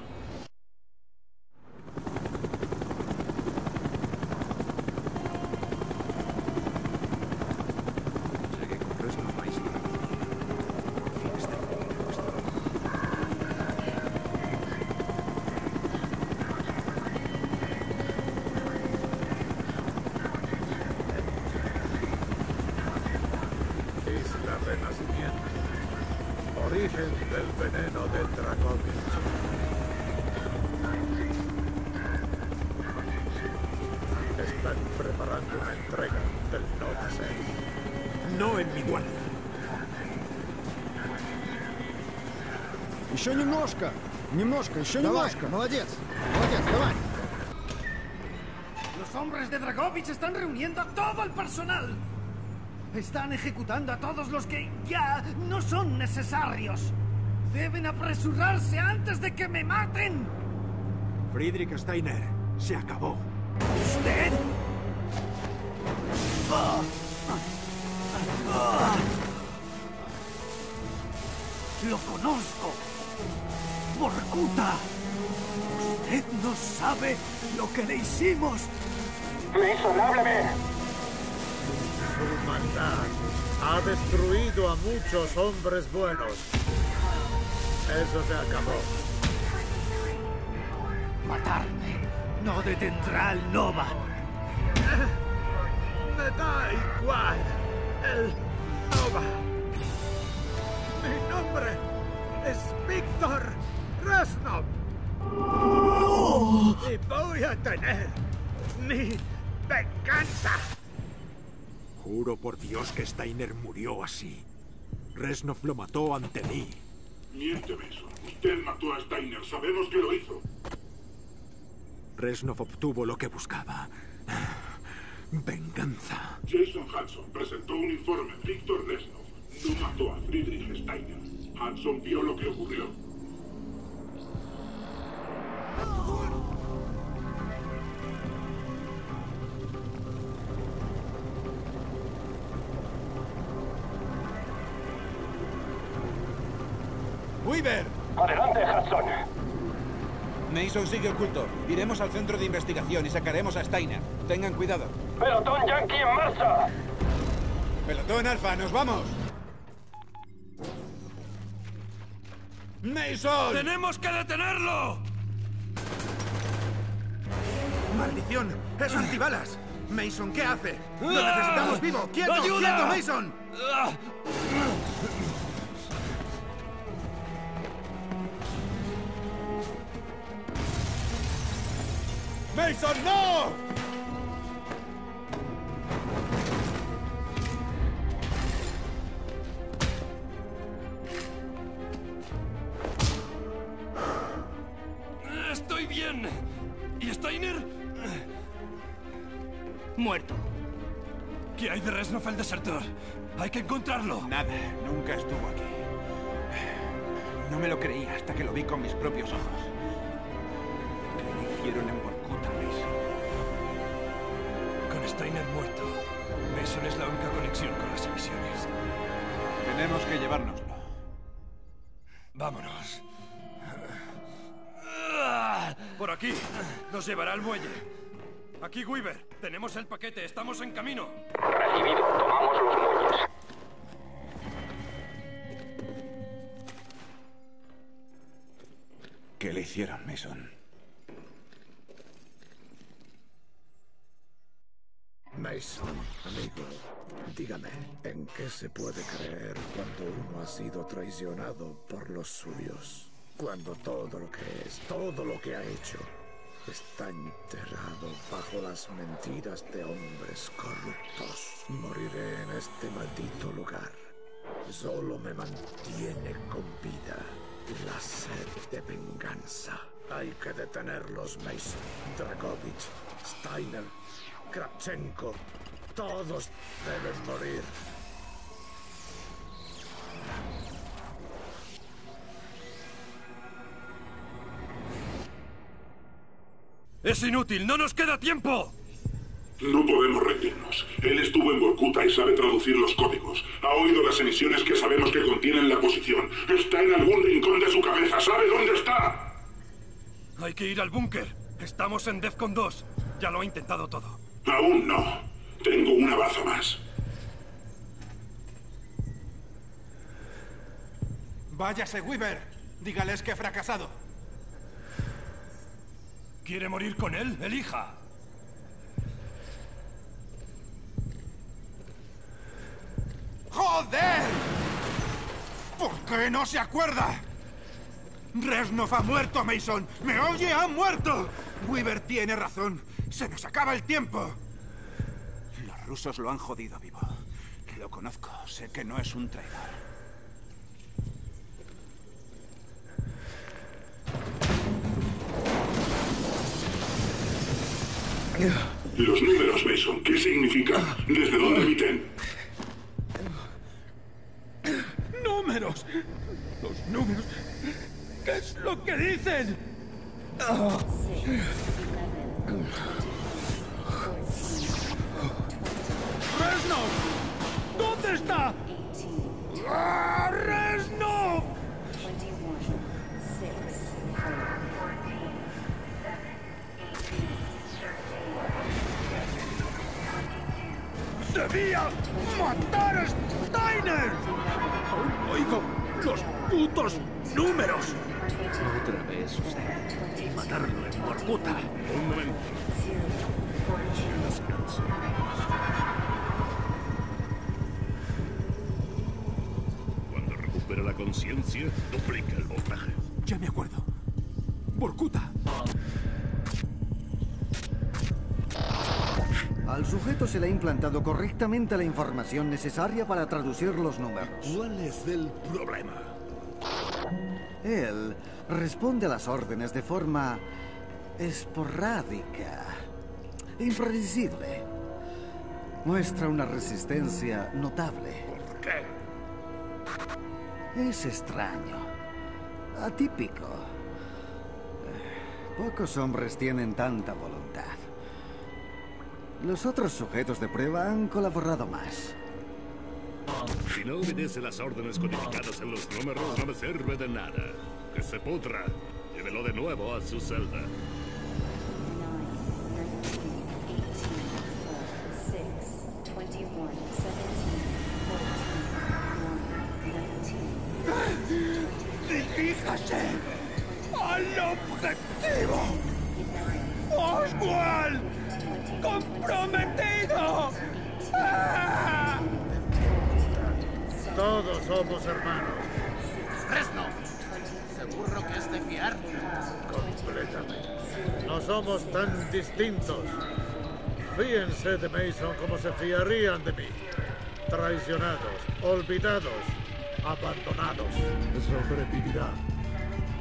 Еще немножко. Немножко, еще Давай, немножко. Молодец. Молодец, давай. Los hombres de Dragovich están reuniendo a todo el personal. Están ejecutando a todos los que ya no son necesarios. Deben apresurarse antes de que me maten. Friedrich Steiner, se acabó. ¿Usted? Usted no sabe lo que le hicimos. Mason, hábleme. Su maldad ha destruido a muchos hombres buenos. Eso se acabó. Matarme no detendrá al Nova. Me da igual. El Nova. Mi nombre es Víctor Reznov. Y voy a tener mi venganza. Juro por Dios que Steiner murió así. Reznov lo mató ante mí. Miente, Mason. Usted mató a Steiner. Sabemos que lo hizo. Reznov obtuvo lo que buscaba. Venganza. Jason Hudson presentó un informe. Víctor Reznov no mató a Friedrich Steiner. Hudson vio lo que ocurrió. ¡Weaver! Adelante, Hudson. Mason sigue oculto. Iremos al centro de investigación y sacaremos a Steiner. Tengan cuidado. Pelotón Yankee en marcha. Pelotón Alfa, nos vamos. ¡Mason! ¡Tenemos que detenerlo! ¡Maldición! ¡Es antibalas! Mason, ¿qué hace? ¡Lo necesitamos vivo! ¡Quieto! ¡Ayuda! ¡Quieto, Mason! ¡Mason, no! Estoy bien. ¿Y Steiner? Muerto. ¿Qué hay de Reznov el desertor? Hay que encontrarlo. Nada, nunca estuvo aquí. No me lo creía hasta que lo vi con mis propios ojos. ¿Qué le hicieron en Borkuta, Mason? Con Steiner muerto, Mason es la única conexión con las emisiones. Tenemos que llevárnoslo. Vámonos. Por aquí. Nos llevará al muelle. Aquí, Weaver. Tenemos el paquete. Estamos en camino. Recibido. Tomamos los muelles. ¿Qué le hicieron, Mason? Mason, amigo, dígame, ¿en qué se puede creer cuando uno ha sido traicionado por los suyos? Cuando todo lo que es, todo lo que ha hecho, está enterrado bajo las mentiras de hombres corruptos. Moriré en este maldito lugar. Solo me mantiene con vida la sed de venganza. Hay que detenerlos, Mason, Dragovich, Steiner, Kravchenko. Todos deben morir. ¡Es inútil! ¡No nos queda tiempo! No podemos rendirnos. Él estuvo en Borkuta y sabe traducir los códigos. Ha oído las emisiones que sabemos que contienen la posición. Está en algún rincón de su cabeza. ¿Sabe dónde está? Hay que ir al búnker. Estamos en Defcon 2. Ya lo he intentado todo. Aún no. Tengo una baza más. Váyase, Weaver. Dígales que he fracasado. ¿Quiere morir con él? Elija. ¡Joder! ¿Por qué no se acuerda? Resnov ha muerto, Mason. ¿Me oye? ¡Ha muerto! Weaver tiene razón. Se nos acaba el tiempo. Los rusos lo han jodido vivo. Lo conozco. Sé que no es un traidor. Los números, Mason, ¿qué significan? ¿Desde dónde emiten? ¡Números! Los números. ¿Qué es lo que dicen? ¡Resnov! ¿Dónde está? ¡Ah, ¡Resnov! ¡Debía matar a Steiner! Aún oigo los putos números. Otra vez usted. Y matarlo en Vorkuta. Un momento. Cuando recupere la conciencia, duplica el voltaje. Ya me acuerdo. Vorkuta. Sujeto se le ha implantado correctamente la información necesaria para traducir los números. ¿Cuál es el problema? Él responde a las órdenes de forma esporádica, impredecible. Muestra una resistencia notable. ¿Por qué? Es extraño, atípico. Pocos hombres tienen tanta voluntad. Los otros sujetos de prueba han colaborado más. Si no obedece las órdenes codificadas en los números, no me sirve de nada. Que se pudra. Llévelo de nuevo a su celda. Distintos. Fíjense de Mason como se fiarían de mí. Traicionados, olvidados, abandonados. Sobrevivirá.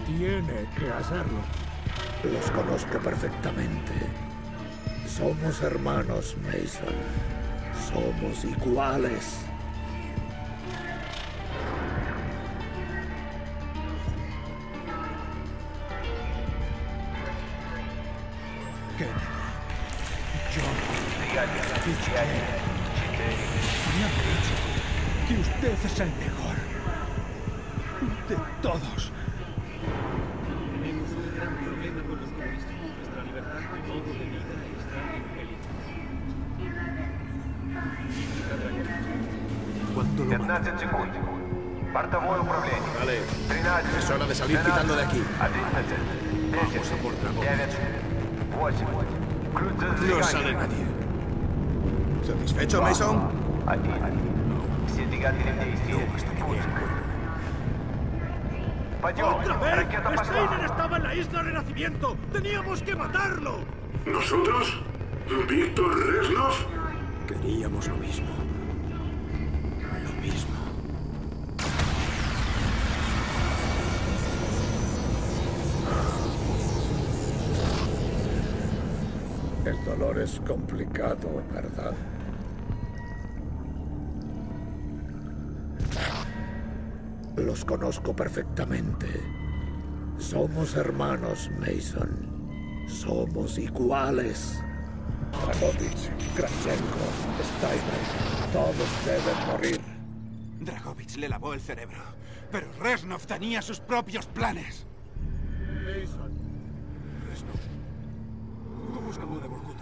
Tiene que hacerlo. Los conozco perfectamente. Somos hermanos, Mason. Somos iguales. Isla Renacimiento! ¡Teníamos que matarlo! ¿Nosotros? ¿Víctor Reznov? Queríamos lo mismo. Lo mismo. El dolor es complicado, ¿verdad? Los conozco perfectamente. Somos hermanos, Mason. Somos iguales. Dragovich, Kravchenko, Steiner, todos deben morir. Dragovich le lavó el cerebro. Pero Resnov tenía sus propios planes. Mason. ¿Cómo escapó de Vorkuta?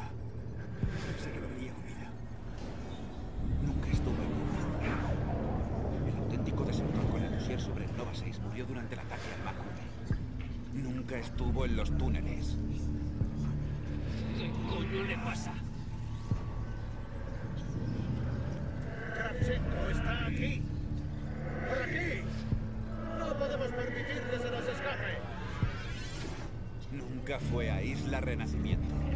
nunca estuvo en los túneles. ¿Qué coño le pasa? Kravchenko está aquí. ¡Por aquí! No podemos permitir que se nos escape. Nunca fue a Isla Renacimiento.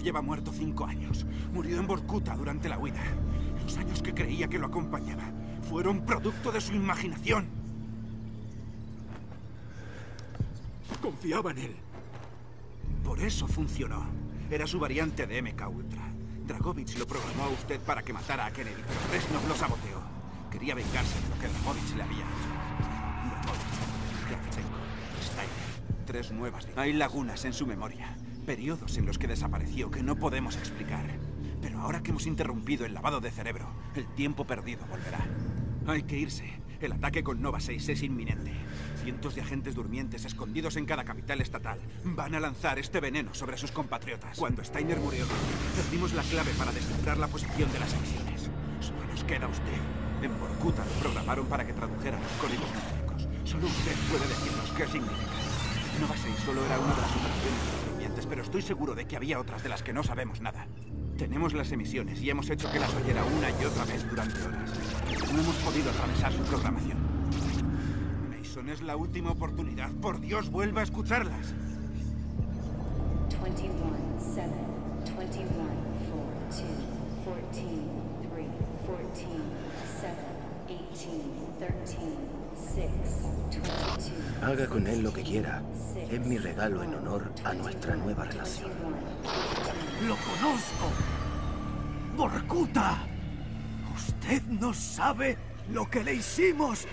Lleva muerto cinco años. Murió en Borkuta durante la huida. Los años que creía que lo acompañaba fueron producto de su imaginación. Confiaba en él. Por eso funcionó. Era su variante de MK Ultra. Dragovich lo programó a usted para que matara a Kennedy, pero Reznov lo saboteó. Quería vengarse de lo que Dragovich le había hecho. Dragovich, Kravchenko, Steiner. Tres nuevas. Hay lagunas en su memoria. Periodos en los que desapareció que no podemos explicar. Pero ahora que hemos interrumpido el lavado de cerebro, el tiempo perdido volverá. Hay que irse. El ataque con Nova 6 es inminente. Cientos de agentes durmientes escondidos en cada capital estatal van a lanzar este veneno sobre sus compatriotas. Cuando Steiner murió, perdimos la clave para descifrar la posición de las emisiones. Solo nos queda usted. En Borkuta lo programaron para que tradujera los códigos numéricos. Solo usted puede decirnos qué significa. Nova 6 solo era una de las operaciones pero estoy seguro de que había otras de las que no sabemos nada. Tenemos las emisiones y hemos hecho que las oyera una y otra vez durante horas. No hemos podido atravesar su programación. Mason es la última oportunidad. Por Dios, vuelva a escucharlas. 21, 7, 21, 4, 2, 14, 3, 14, 7, 18, 13, 6, 22. Haga con él lo que quiera. Es mi regalo en honor a nuestra nueva relación. ¡Lo conozco! ¡Borkuta! Usted no sabe lo que le hicimos.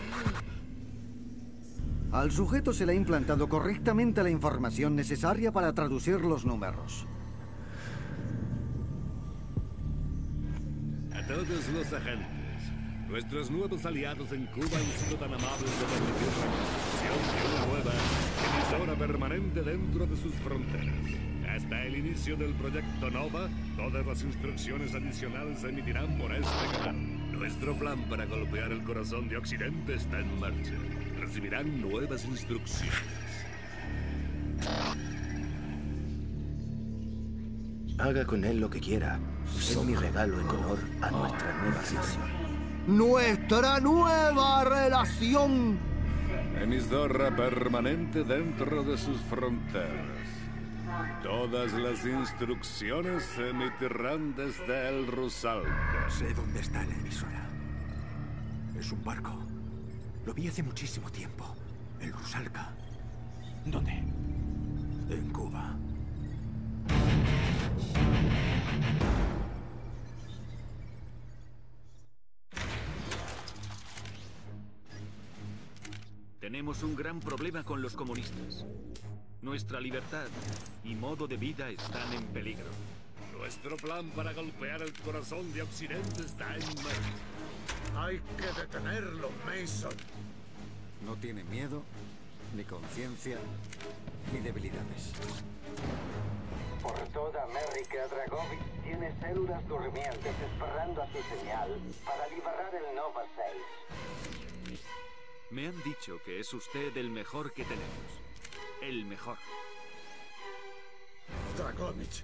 Al sujeto se le ha implantado correctamente la información necesaria para traducir los números. A todos los agentes, nuestros nuevos aliados en Cuba han sido tan amables de permitir la construcción de una nueva emisora permanente dentro de sus fronteras. Hasta el inicio del proyecto Nova, todas las instrucciones adicionales se emitirán por este canal. Nuestro plan para golpear el corazón de Occidente está en marcha. Recibirán nuevas instrucciones. Haga con él lo que quiera. Es mi regalo en honor a nuestra nueva relación. Nuestra nueva relación. Emisora permanente dentro de sus fronteras. Todas las instrucciones se emitirán desde el Rusalka. Sé dónde está la emisora. Es un barco. Lo vi hace muchísimo tiempo. El Rusalka. ¿Dónde? En Cuba. Tenemos un gran problema con los comunistas. Nuestra libertad y modo de vida están en peligro. Nuestro plan para golpear el corazón de Occidente está en marcha. Hay que detenerlo, Mason. No tiene miedo, ni conciencia, ni debilidades. Por toda América, Dragovich tiene células durmientes esperando a su señal para liberar el Nova 6. Me han dicho que es usted el mejor que tenemos. El mejor. Dragovich,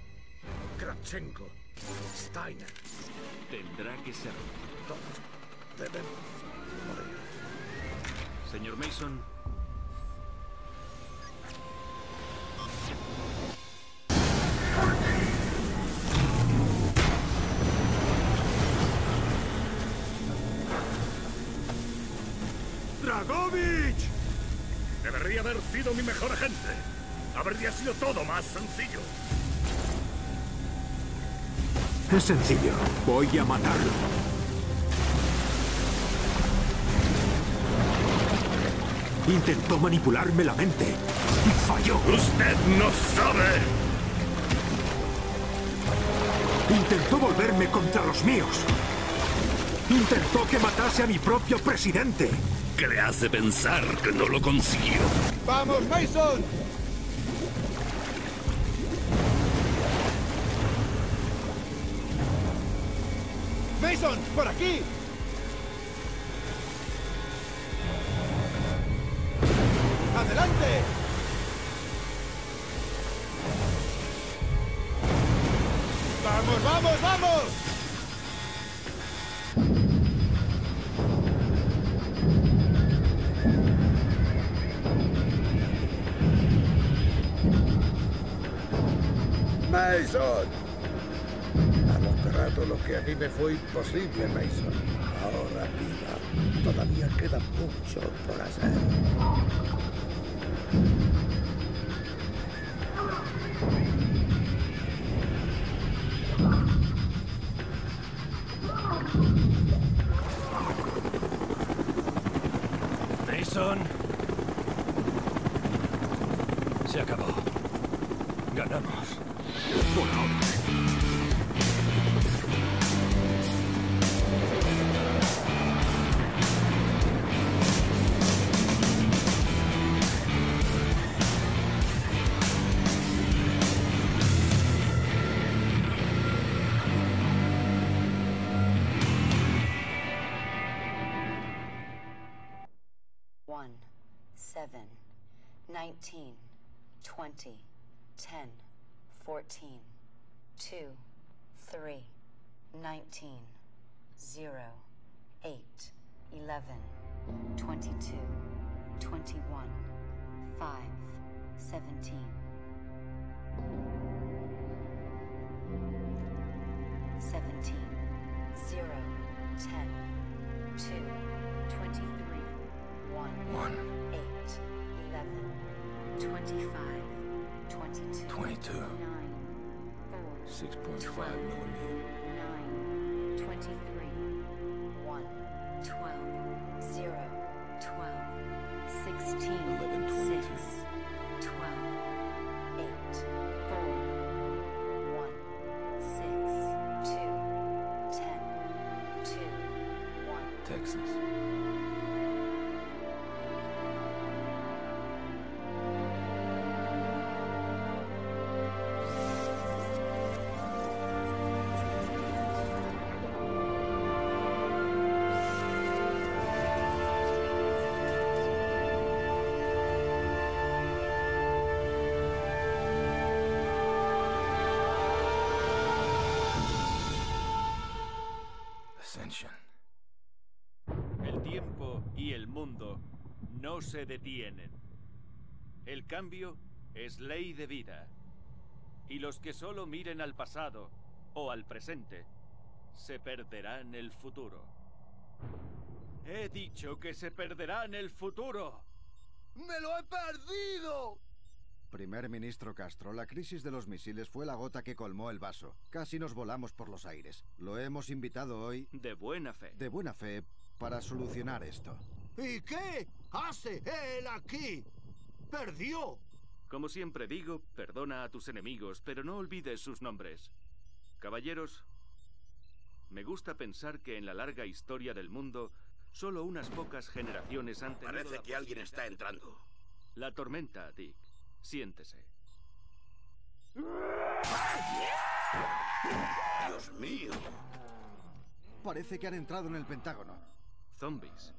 Kravchenko, Steiner. Tendrá que ser. Todos deben morir. Señor Mason, haber sido mi mejor agente. Habría sido todo más sencillo. Es sencillo. Voy a matarlo. Intentó manipularme la mente y falló. Usted no sabe. Intentó volverme contra los míos. Intentó que matase a mi propio presidente. ¿Qué le hace pensar que no lo consiguió? ¡Vamos, Mason! ¡Mason, por aquí! Logrado lo que a mí me fue imposible, Mason. Ahora viva. Todavía queda mucho por hacer. 19, 20, 10, 14, 2, 3, 19, 0, 8, 11, 22, 21, 5, 17. Seventeen, zero, ten, two, twenty-three, one, one, eight. 25, 22, 22. 9, 4, 6.5 millimeter, 9, 23. Se detienen. El cambio es ley de vida. Y los que solo miren al pasado o al presente se perderán el futuro. He dicho que se perderán el futuro. ¡Me lo he perdido! Primer ministro Castro, la crisis de los misiles fue la gota que colmó el vaso. Casi nos volamos por los aires. Lo hemos invitado hoy... De buena fe. De buena fe para solucionar esto. ¿Y qué hace él aquí? ¡Perdió! Como siempre digo, perdona a tus enemigos, pero no olvides sus nombres. Caballeros, me gusta pensar que en la larga historia del mundo, solo unas pocas generaciones han tenido Parece la que alguien está entrando. La tormenta, Dick. Siéntese. Dios mío. Parece que han entrado en el Pentágono. Zombies.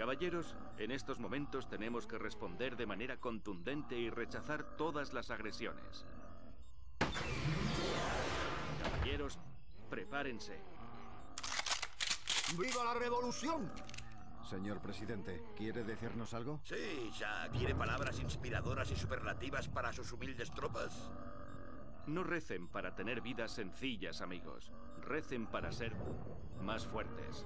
Caballeros, en estos momentos tenemos que responder de manera contundente y rechazar todas las agresiones. Caballeros, prepárense. ¡Viva la revolución! Señor presidente, ¿quiere decirnos algo? Sí, ya quiere palabras inspiradoras y superlativas para sus humildes tropas. No recen para tener vidas sencillas, amigos. Recen para ser más fuertes.